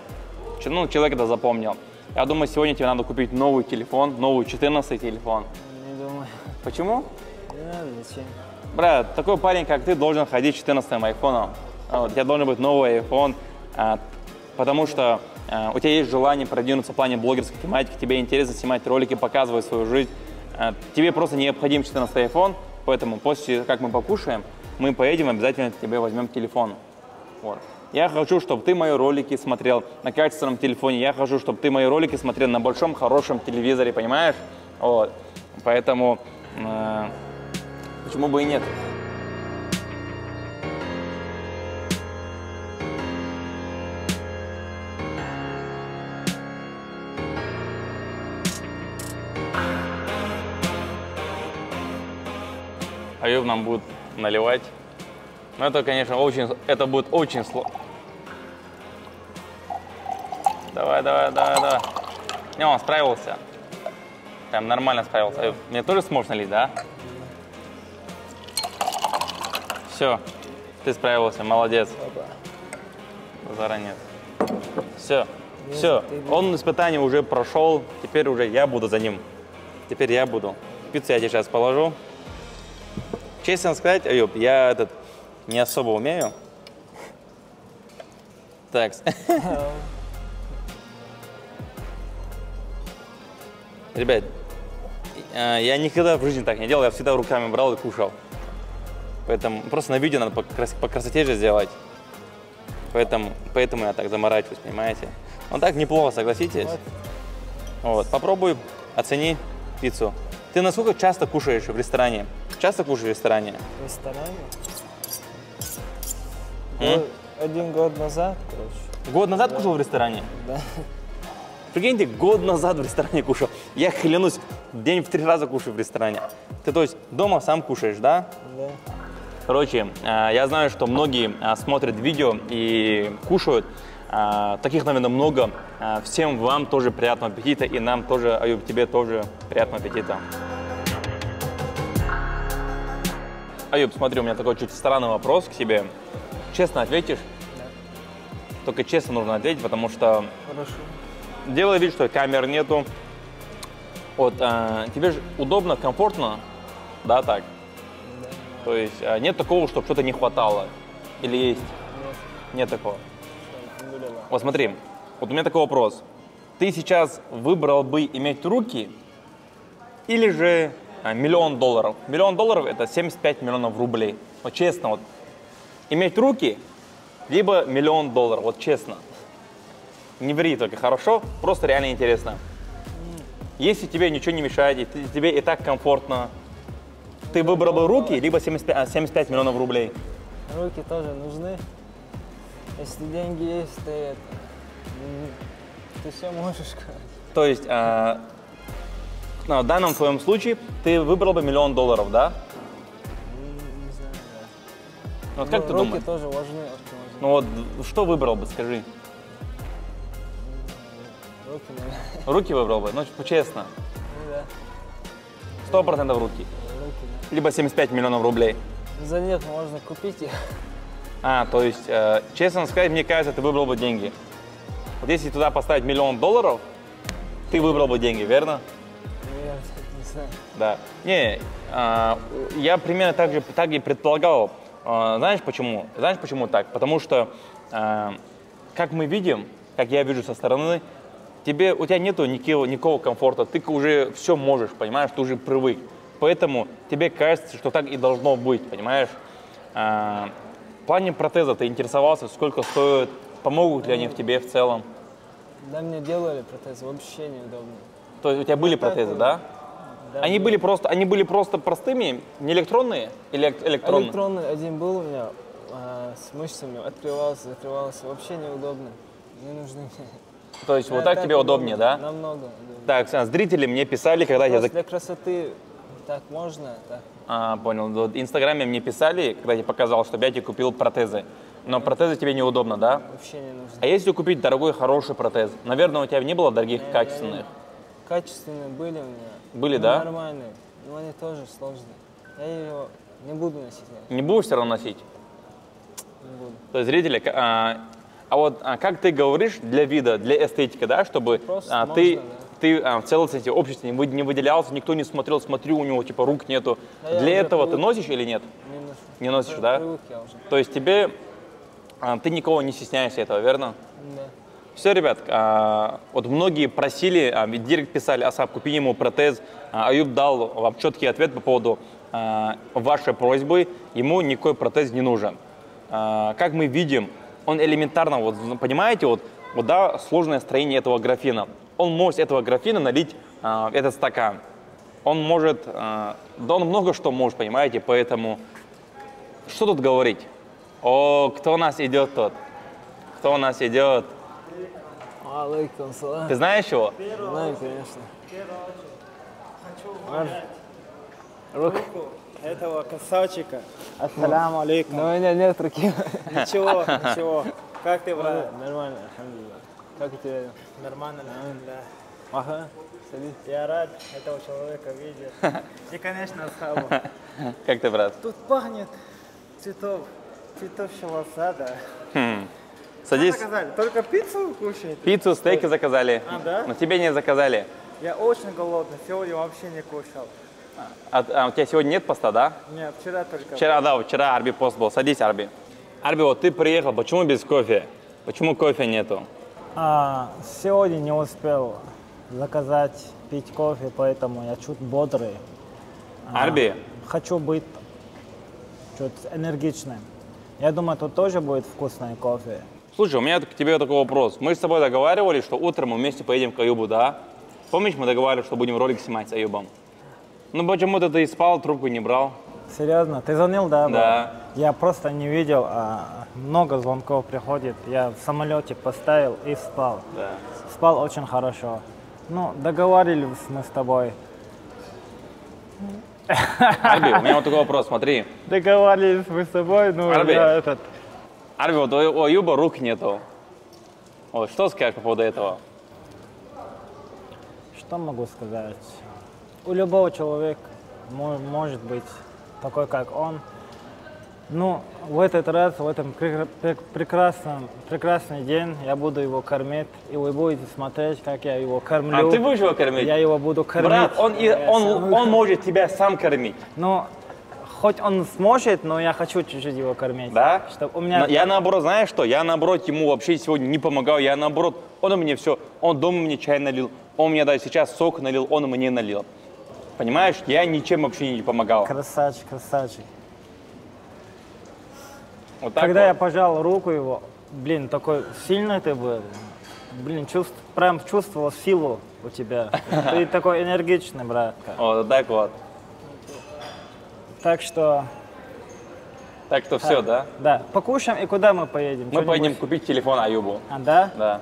Ну, человек это запомнил. Я думаю, сегодня тебе надо купить новый телефон, новый 14 телефон.
Не думаю.
Почему?
Не надо, зачем?
Брат, такой парень, как ты, должен ходить 14 айфоном. А, у тебя должен быть новый iPhone, а, потому что а, у тебя есть желание продвинуться в плане блогерской тематики, тебе интересно снимать ролики, показывать свою жизнь. А, тебе просто необходим 14 iPhone, поэтому после, как мы покушаем, мы поедем, обязательно тебе возьмем телефон. Вот. Я хочу, чтобы ты мои ролики смотрел на качественном телефоне. Я хочу, чтобы ты мои ролики смотрел на большом, хорошем телевизоре, понимаешь? Вот. Поэтому э, почему бы и нет? Аюб нам будет наливать. Но это, конечно, очень, это будет очень сложно. Давай, давай, давай, давай. Не, он справился. Прям нормально справился. Аюб, Мне тоже сможешь налить, да? Все, ты справился, молодец. Заранее. Все, все. Он испытание уже прошел, теперь уже я буду за ним. Теперь я буду. Пиццу я тебе сейчас положу. Честно сказать, Аюб, я этот не особо умею. Так. [LAUGHS] Ребят, э, я никогда в жизни так не делал, я всегда руками брал и кушал. Поэтому просто на видео надо по, крас- по красоте же сделать. Поэтому, поэтому я так заморачиваюсь, понимаете? Ну так неплохо, согласитесь?
Вот.
Вот, попробуй, оцени пиццу. Ты насколько часто кушаешь в ресторане? Часто кушаешь в ресторане?
В ресторане.
М?
Один год назад, короче.
Год назад кушал в ресторане?
Да.
Прикиньте, год назад в ресторане кушал. Я клянусь, день в три раза кушаю в ресторане. Ты, то есть, дома сам кушаешь, да?
Да.
Короче, э, я знаю, что многие э, смотрят видео и кушают. Э, Таких, наверное, много. Э, Всем вам тоже приятного аппетита, и нам тоже, Аюб, тебе тоже приятного аппетита. Аюб, смотри, у меня такой чуть странный вопрос к тебе. Честно ответишь? Только честно нужно ответить, потому что
Хорошо.
делай вид, что камер нету. Вот, э, тебе же удобно, комфортно, да, так?
Да.
То есть э, нет такого, чтобы что-то не хватало? Или есть?
Нет.
Нет такого. Вот смотри, вот у меня такой вопрос. Ты сейчас выбрал бы иметь руки или же э, миллион долларов? Миллион долларов это 75 миллионов рублей. Вот честно, вот иметь руки, либо миллион долларов, вот честно. Не ври только, хорошо? Просто реально интересно. Если тебе ничего не мешает, и тебе и так комфортно, ты выбрал бы руки, либо 75, а, 75 миллионов рублей?
Руки тоже нужны. Если деньги есть, ты это... Ты все можешь, короче.
То есть, э, ну, в данном твоем случае ты выбрал бы миллион долларов, да?
Не знаю, да.
Ну, вот как
Ну,
ты
руки
думаешь?
тоже важны, очень.
Ну вот, что выбрал бы, скажи?
Руки, наверное.
Руки выбрал бы? Ну, честно.
Ну да.
Сто процентов руки.
Руки,
Либо 75 миллионов рублей.
да. За них можно купить их.
А, то есть, э, честно сказать, мне кажется, ты выбрал бы деньги. Вот если туда поставить миллион долларов, ты выбрал бы деньги, верно?
Наверное, не знаю.
Да. Не, а, я примерно так же так и предполагал. А, знаешь почему? Знаешь почему так? Потому что, а, как мы видим, как я вижу со стороны, тебе, у тебя нету никакого, никакого комфорта, ты уже все можешь, понимаешь, ты уже привык. Поэтому тебе кажется, что так и должно быть, понимаешь? В плане протеза ты интересовался, сколько стоит, помогут ли они в тебе в целом?
Да, мне делали протез, вообще неудобно.
То есть у тебя были
так
протезы,
вот.
да?
Да,
Они
да.
были просто, они были просто простыми, не электронные или электронные?
Электронный один был у меня а, с мышцами, открывался, закрывался, вообще неудобно. Не нужны мне.
То есть вот
Да,
так тебе удобнее, да?
Намного удобнее.
Так, зрители мне писали, когда я...
Просто для красоты так можно, так.
А, понял. В Инстаграме мне писали, когда я показал, чтобы я тебе купил протезы. Но протезы тебе неудобно, да?
Вообще не нужно.
А если купить дорогой, хороший протез? Наверное, у тебя не было дорогих,
Не,
качественных.
Качественные были у меня.
Были,
Ну,
да?
Нормальные, но они тоже сложные. Я его не буду носить, наверное,
Не будешь все равно носить?
не буду.
То есть зрители, а, а вот а как ты говоришь для вида, для эстетики, да, чтобы
Просто
а, ты,
можно, да.
Ты а, в целостности общества не, вы- не выделялся, никто не смотрел, смотрю, у него типа рук нету.
Да
для этого ты
привык.
носишь или нет?
Не ношу.
Не носишь,
При-
да?
Привык я уже.
То есть тебе, а, ты никого не стесняешься этого, верно?
Да.
Все, ребят, а, вот многие просили, а, ведь директ писали, Асап, купи ему протез. А, Аюб дал вам четкий ответ по поводу а, вашей просьбы. Ему никакой протез не нужен. А, как мы видим, он элементарно, вот понимаете, вот, вот да, сложное строение этого графина. Он может этого графина налить в этот стакан. Он может, а, да он много что может, понимаете, поэтому что тут говорить? О, кто у нас идет тут? Кто у нас идет?
Алейкум салам.
Ты знаешь его?
Знаю, конечно. Ар- Рук.
этого красавчика. Ассаляму алейкум.
Но у меня нет руки.
Ничего, [LAUGHS] ничего. Как ты, брат?
Нормально, алхамдулилlah. Как у тебя?
Нормально, алхамдулилlah.
Ага, садись.
Я рад этого человека видеть. [LAUGHS] И, конечно, Асхабу. [LAUGHS]
Как ты, брат?
Тут пахнет цветов, цветущего сада.
Хм.
Что
Садись.
заказали? Только пиццу кушаете?
Пиццу, стейки заказали.
А, да?
Но тебе не заказали.
Я очень голодный, сегодня вообще не кушал.
А, а у тебя сегодня нет поста, да?
Нет, вчера только.
Вчера, да, вчера Арби пост был. Садись, Арби. Арби, вот ты приехал, почему без кофе? Почему кофе нету?
А, сегодня не успел заказать пить кофе, поэтому я чуть бодрый. А,
Арби,
Хочу быть чуть энергичным. Я думаю, тут тоже будет вкусный кофе.
слушай, у меня к тебе такой вопрос. Мы с тобой договаривались, что утром мы вместе поедем к Аюбу, да? Помнишь, мы договаривались, что будем ролик снимать с Аюбом? Ну почему-то ты спал, трубку не брал.
Серьезно? Ты звонил, да?
Да.
Я просто не видел, а много звонков приходит. Я в самолете поставил и спал.
Да.
Спал очень хорошо. Ну, договорились мы с тобой.
Арби, у меня вот такой вопрос, смотри.
Договорились мы с тобой, ну,
Арби.
я этот...
Арби, вот у Аюба рук нету. Вот, что скажешь по поводу этого?
Что могу сказать? У любого человека мо- может быть такой, как он. Ну, в этот раз, в этом прекра- прек- прекрасном, прекрасный день я буду его кормить, и вы будете смотреть, как я его кормлю.
А ты будешь его кормить?
Я его буду кормить.
Брат, он, и, он, он может тебя сам кормить.
Ну, хоть он сможет, но я хочу чуть-чуть его кормить.
Да?
Чтобы у меня...
Но Я наоборот, знаешь что? Я наоборот ему вообще сегодня не помогал. Я наоборот, он мне все, он дома мне чай налил, он мне даже сейчас сок налил, он мне налил. Понимаешь, я ничем вообще не помогал.
Красавчик, красавчик.
Вот так
Когда я
вот.
пожал руку его, блин, такой сильный ты был. Блин, чувств, прям чувствовал силу у тебя. [LAUGHS] Ты такой энергичный, братка.
Вот так вот.
Так что,
Так что все, да?
да, покушаем и куда мы поедем?
Мы поедем купить телефон Аюбу.
А, да?
Да.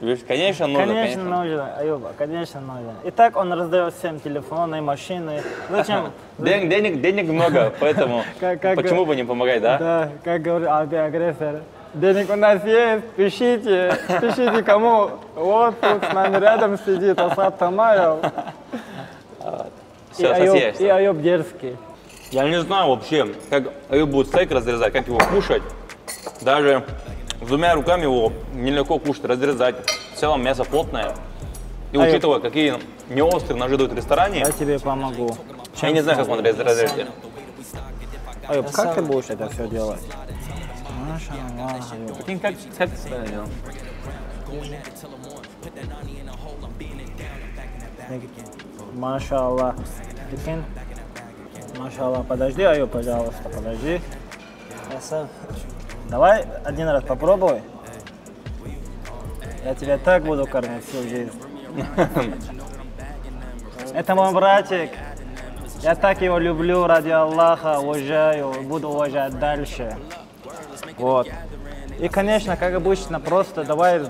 Видишь, конечно, нужно,
конечно,
конечно.
нужно, Аюба, конечно, нужно. И так он раздает всем телефоны, машины. Зачем? [LAUGHS]
Ден- денег, денег много, [LAUGHS] поэтому
Как- как-
почему бы не помогать, да?
Да, как говорит Алби агрессор. Денег у нас есть, пишите, пишите кому. Вот тут с нами рядом сидит Асад Тамаев.
Все,
и, Аюб, и Аюб дерзкий.
Я не знаю вообще, как Аюб будет стейк разрезать, как его кушать. Даже двумя руками его нелегко кушать, разрезать. В целом мясо плотное. И
А я-
учитывая, какие неострые ножи дают в ресторане,
Я тебе помогу.
я не знаю, как он раз- разрежет.
Аюб, как ты будешь это все делать?
Прикинь, как, как ты всегда делал?
Маша Аллах. Прикинь? Маша Аллах. Подожди, Аюб, пожалуйста, подожди.
Я сам.
Давай один раз попробуй. Я тебя так буду кормить всю жизнь. [LAUGHS] Это мой братик. Я так его люблю ради Аллаха, уважаю, буду уважать дальше. Вот. И, конечно, как обычно, просто давай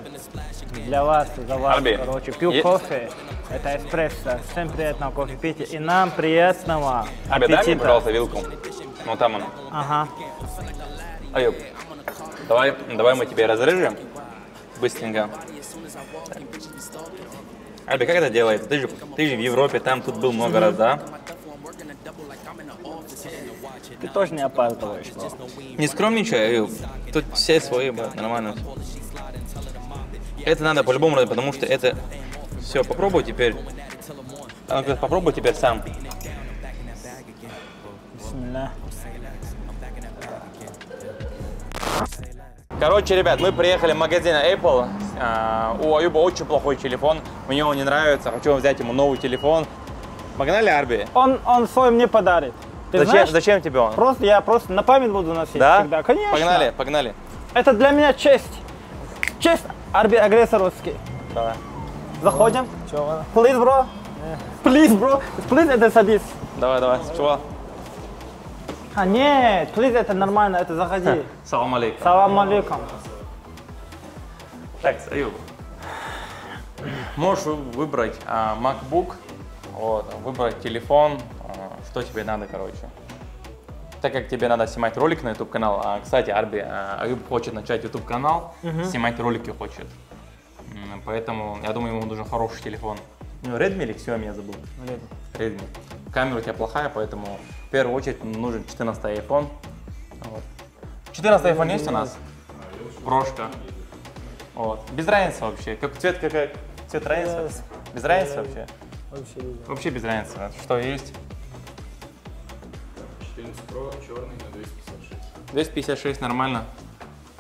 для вас, за вас,
Арби,
короче, пью
е-
кофе. Это эспрессо. Всем приятного кофе пить. И нам приятного
Аби, дай мне,
аппетита.
пожалуйста, вилку. Ну, там она.
Ага.
Аюб, давай, давай мы тебе разрежем быстренько. Альби, как это делается? Ты же, ты же в Европе, там тут был много раз, да?
Ты тоже не опаздываешь. но.
Не скромничай, Аюб. Тут все свои, брат, нормально. Это надо по-любому, потому что это... Все, попробуй теперь. А, ну-ка, попробуй теперь сам. Короче, ребят, мы приехали в магазин Apple. А, у Аюба очень плохой телефон. Мне он не нравится. Хочу взять ему новый телефон. Погнали, Арби?
Он, он свой мне подарит. Ты
Зачем,
знаешь,
зачем тебе он?
Просто я просто на память буду носить
Да?
всегда. Конечно.
Погнали, погнали.
Это для меня честь. Честь арби агрессор русский.
Давай.
Заходим.
Чего?
Please, bro. Please, bro. Please, это садись.
Давай, давай. Чего?
А, нет, please, это нормально, это заходи.
Салам алейкум.
Салам алейкум.
Так, Аюб. Можешь вы- выбрать а, MacBook, вот, выбрать телефон, а, что тебе надо, короче. Так как тебе надо снимать ролик на YouTube канал, а, кстати, Арби, а, Аюб хочет начать YouTube канал, снимать ролики хочет. Поэтому я думаю, ему нужен хороший телефон. Ну, Redmi или Xiaomi я забыл? Redmi. Камера у тебя плохая, поэтому в первую очередь нужен 14 iPhone. Вот. 14 iPhone есть у нас? Прошка. Вот. Без разницы вообще. Как цвет какой? Цвет разница? Без разницы вообще?
Вообще не знаю.
Вообще без разницы. Что есть?
14 Pro, черный на 256.
256 нормально.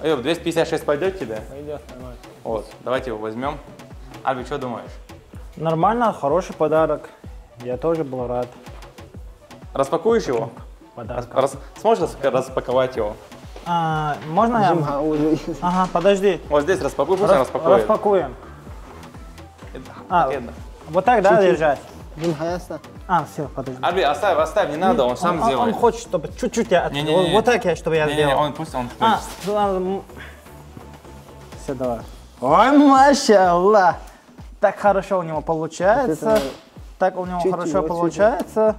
Эй, 256 пойдет тебе?
Пойдет нормально.
Вот. Давайте его возьмем. Альби, что думаешь?
Нормально, хороший подарок. Я тоже был рад
Распакуешь его?
подарку.
Рас- Сможешь рас- распаковать его?
А, можно я? Ага, подожди.
Вот здесь распакуй, пусть
Рас-
распакует.
распакуем. А, вот так, да, держать?
Ясно.
А, все, подожди.
Альби, оставь, оставь, не надо, он сам
он,
сделает.
Он хочет, чтобы чуть-чуть я... от-
Не-не-не.
Вот, вот так я, чтобы я
Не-не-не,
сделал.
он пусть он
А, все, давай. Ой, машаллах. Так хорошо у него получается.
Это
Так у него
чуть-чуть,
хорошо
вот
получается.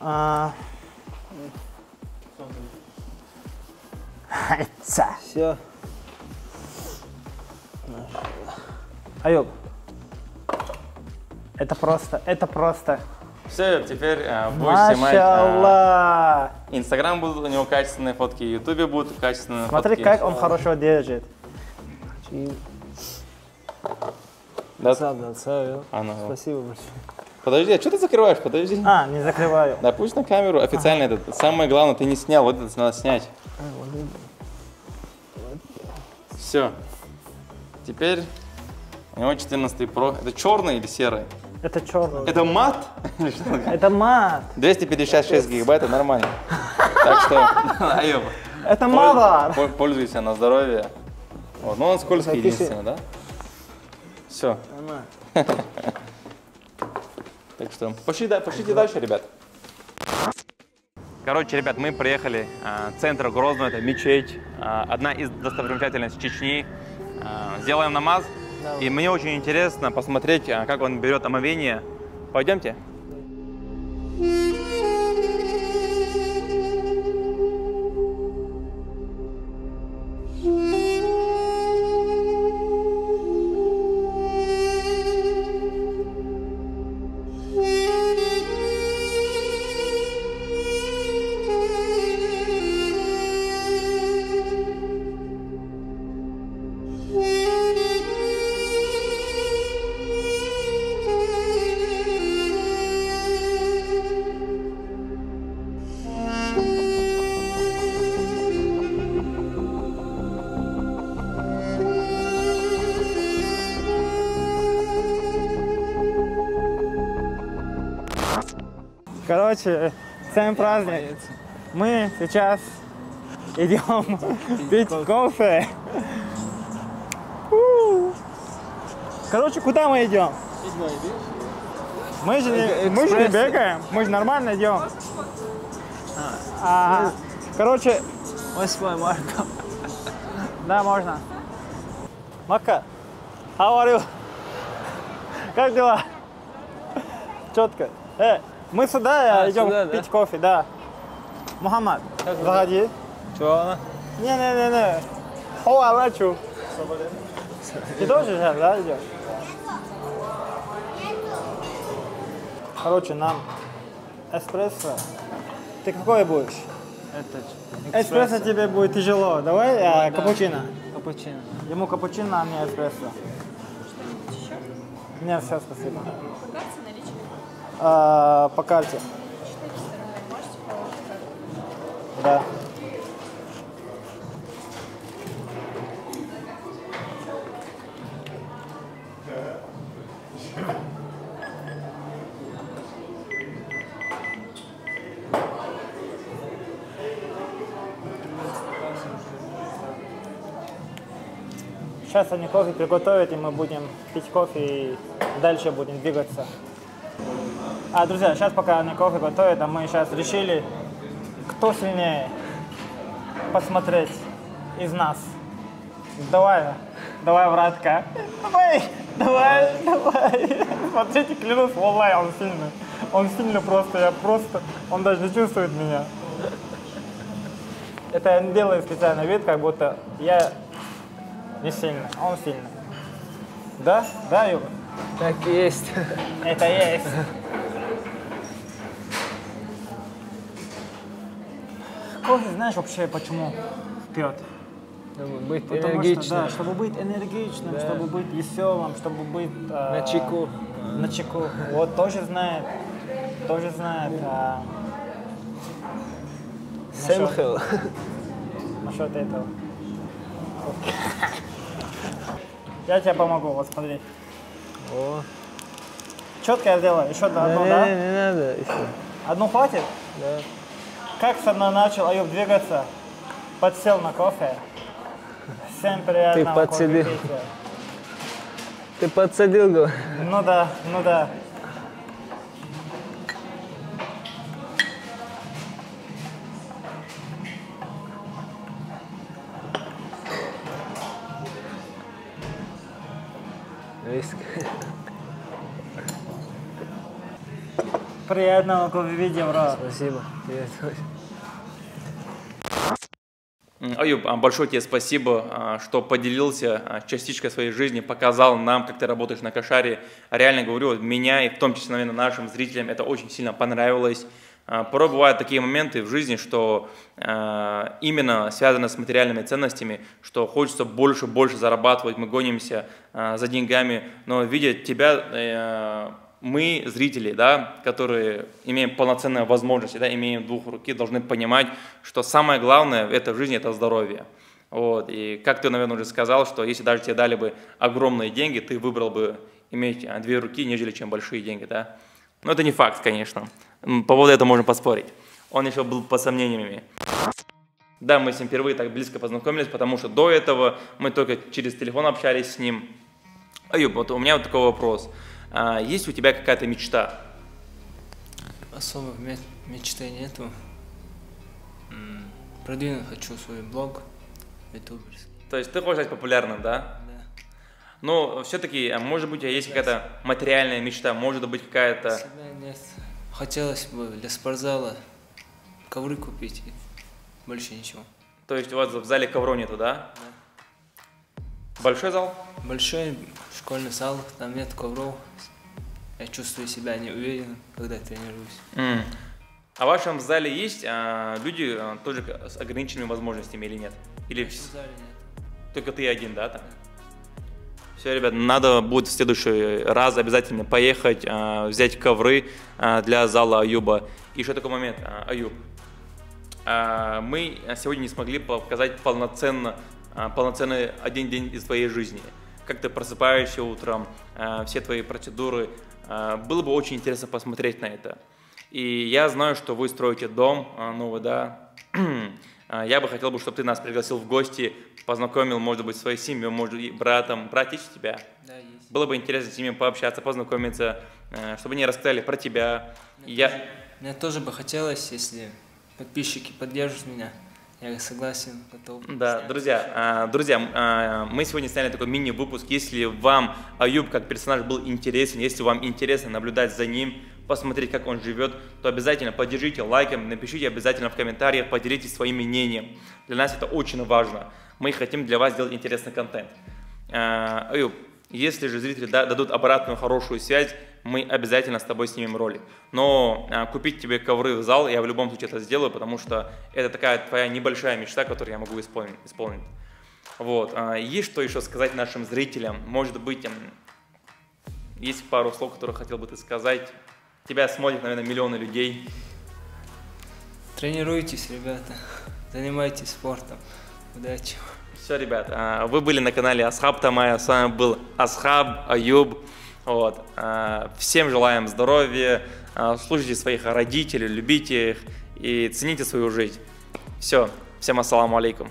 А. Хайца.
Все.
Аюб. Это просто, это просто.
Все, теперь э, будешь снимать. э. Инстаграм будут у него качественные фотки, Ютубе будут качественные
Смотри,
фотки.
как он хорошо держит.
Да?
Да, сам.
А, ну,
Спасибо большое.
Подожди, а что ты закрываешь? Подожди.
А, не закрываю.
Да пусть на камеру официально это. Самое главное, ты не снял, вот это надо снять. Все. Теперь у него 14 Pro. Это черный или серый?
Это черный.
Это мат?
Это мат.
256 гигабайт, это нормально. Так что, [LAUGHS]
Это
пол- пользуйся на здоровье. Вот, ну он скользкий единственное, да? Все. [LAUGHS] Так что, пошли, да, пошлите дальше, ребят. Короче, ребят, мы приехали в центр Грозного, это мечеть, а, одна из достопримечательностей Чечни. А, Сделаем намаз, и мне очень интересно посмотреть, как он берет омовение. Пойдемте?
Короче, всем праздник. Мы сейчас идем пить кофе. Короче, куда мы идем? Мы же, не, мы же не бегаем, мы же нормально идем. А, короче,
8 марта.
да, можно. Мака, how are you? Как дела? Четко. Э, мы сюда
А,
идем
сюда, да?
пить кофе, да. Мухаммад, заходи.
Чего?
Не-не-не-не. О, Аллачу. Ты тоже сейчас, да, идешь? Короче, нам эспрессо. Ты какой будешь?
Это
Эспрессо тебе будет тяжело. Давай а, капучино.
капучино.
Ему капучино, а мне эспрессо. Нет, все, спасибо. А, по карте. Да. Сейчас они кофе приготовят, и мы будем пить кофе и дальше будем двигаться. А, друзья, сейчас пока они кофе готовят, а мы сейчас решили, кто сильнее посмотреть из нас. Давай, давай, братка. Давай, давай, давай. Смотрите, клянусь, Валлай, он сильный. Он сильный просто, я просто, он даже не чувствует меня. Это я делаю специально вид, как будто я не сильный, а он сильный. Да? Да, Юга?
Так и есть.
Это есть. Кофе, знаешь вообще почему пьет?
Чтобы быть
Потому что,
энергичным.
да, чтобы быть энергичным, чтобы быть веселым, чтобы быть... а,
На чеку.
На чеку. Вот тоже знает. Тоже знает. а,
Сэмхэл.
насчет этого. Я тебе помогу, вот смотри.
О.
Четко я сделаю. Еще одну,
Да, не,
да?
не надо еще.
Одну хватит?
Да.
Как со мной начал Аюб двигаться, подсел на кофе. Всем приятного
подсадил.
кофепития.
Ты подсадил, говорю.
Ну да, ну да.
Риск.
Приятного кофепития, бро.
Спасибо.
Аюб, а, большое тебе спасибо, а, что поделился а, частичкой своей жизни, показал нам, как ты работаешь на кошаре. Реально говорю, меня и в том числе, наверное, нашим зрителям это очень сильно понравилось. Порой бывают такие моменты в жизни, что именно связано с материальными ценностями, что хочется больше, больше зарабатывать, мы гонимся за деньгами, но видя тебя, э, мы, зрители, да, которые имеем полноценные возможности, да, имеем двух руки, должны понимать, что самое главное в этой жизни – это здоровье. Вот. И как ты, наверное, уже сказал, что если даже тебе дали бы огромные деньги, ты выбрал бы иметь а, две руки, нежели чем большие деньги, да? Но это не факт, конечно. По поводу этого можно поспорить. Он еще был под сомнениями. Да, мы с ним впервые так близко познакомились, потому что до этого мы только через телефон общались с ним. Аюб, вот у меня вот такой вопрос. А, есть у тебя какая-то мечта?
Особо ме- мечты нету. Продвинуть хочу свой блог ютуберский.
То есть ты хочешь стать популярным, да?
Да.
Но все-таки, может быть, у тебя есть какая-то материальная мечта, может быть, какая-то...
Себя нет. Хотелось бы для спортзала ковры купить и больше ничего.
То есть у вас в зале ковров нету, да? Большой зал?
Большой школьный зал, там нет ковров. Я чувствую себя неуверенно, когда тренируюсь.
М. А в вашем зале есть а, люди а, тоже с ограниченными возможностями или нет? Или
В зале нет.
только ты один, да? там? Все, ребят, надо будет в следующий раз обязательно поехать, а, взять ковры а, для зала Аюба. И еще такой момент, а, Аюб. А, мы сегодня не смогли показать полноценно, а, полноценный один день из твоей жизни. Как ты просыпаешься утром, а, все твои процедуры. А, Было бы очень интересно посмотреть на это. И я знаю, что вы строите дом а, новый, да. [CLEARS THROAT] Я бы хотел, бы, чтобы ты нас пригласил в гости, познакомил, может быть, своей семьей, может быть, братом. Брат есть у тебя?
Да, есть.
Было бы интересно с ними пообщаться, познакомиться, э, чтобы они рассказали про тебя. Я...
Мне тоже бы хотелось, если подписчики поддержат меня. Я согласен, готов.
Да, друзья, а, друзья, а, мы сегодня сняли такой мини-выпуск. Если вам Аюб как персонаж был интересен, если вам интересно наблюдать за ним, посмотреть, как он живет, то обязательно поддержите лайком, напишите обязательно в комментариях, поделитесь своим мнением. Для нас это очень важно. Мы хотим для вас сделать интересный контент. А, Аюб, если же зрители дадут обратную хорошую связь, мы обязательно с тобой снимем ролик. Но а, купить тебе ковры в зал я в любом случае это сделаю, потому что это такая твоя небольшая мечта, которую я могу исполнить. исполнить. Вот. А, есть что еще сказать нашим зрителям? Может быть, есть пару слов, которые хотел бы ты сказать. Тебя смотрят, наверное, миллионы людей.
Тренируйтесь, ребята. Занимайтесь спортом. Удачи.
Все, ребят, а, вы были на канале Асхаб Тамая, с вами был Асхаб Аюб. Вот. А, всем желаем здоровья, а, слушайте своих родителей, любите их и цените свою жизнь. Все, всем ассаламу алейкум.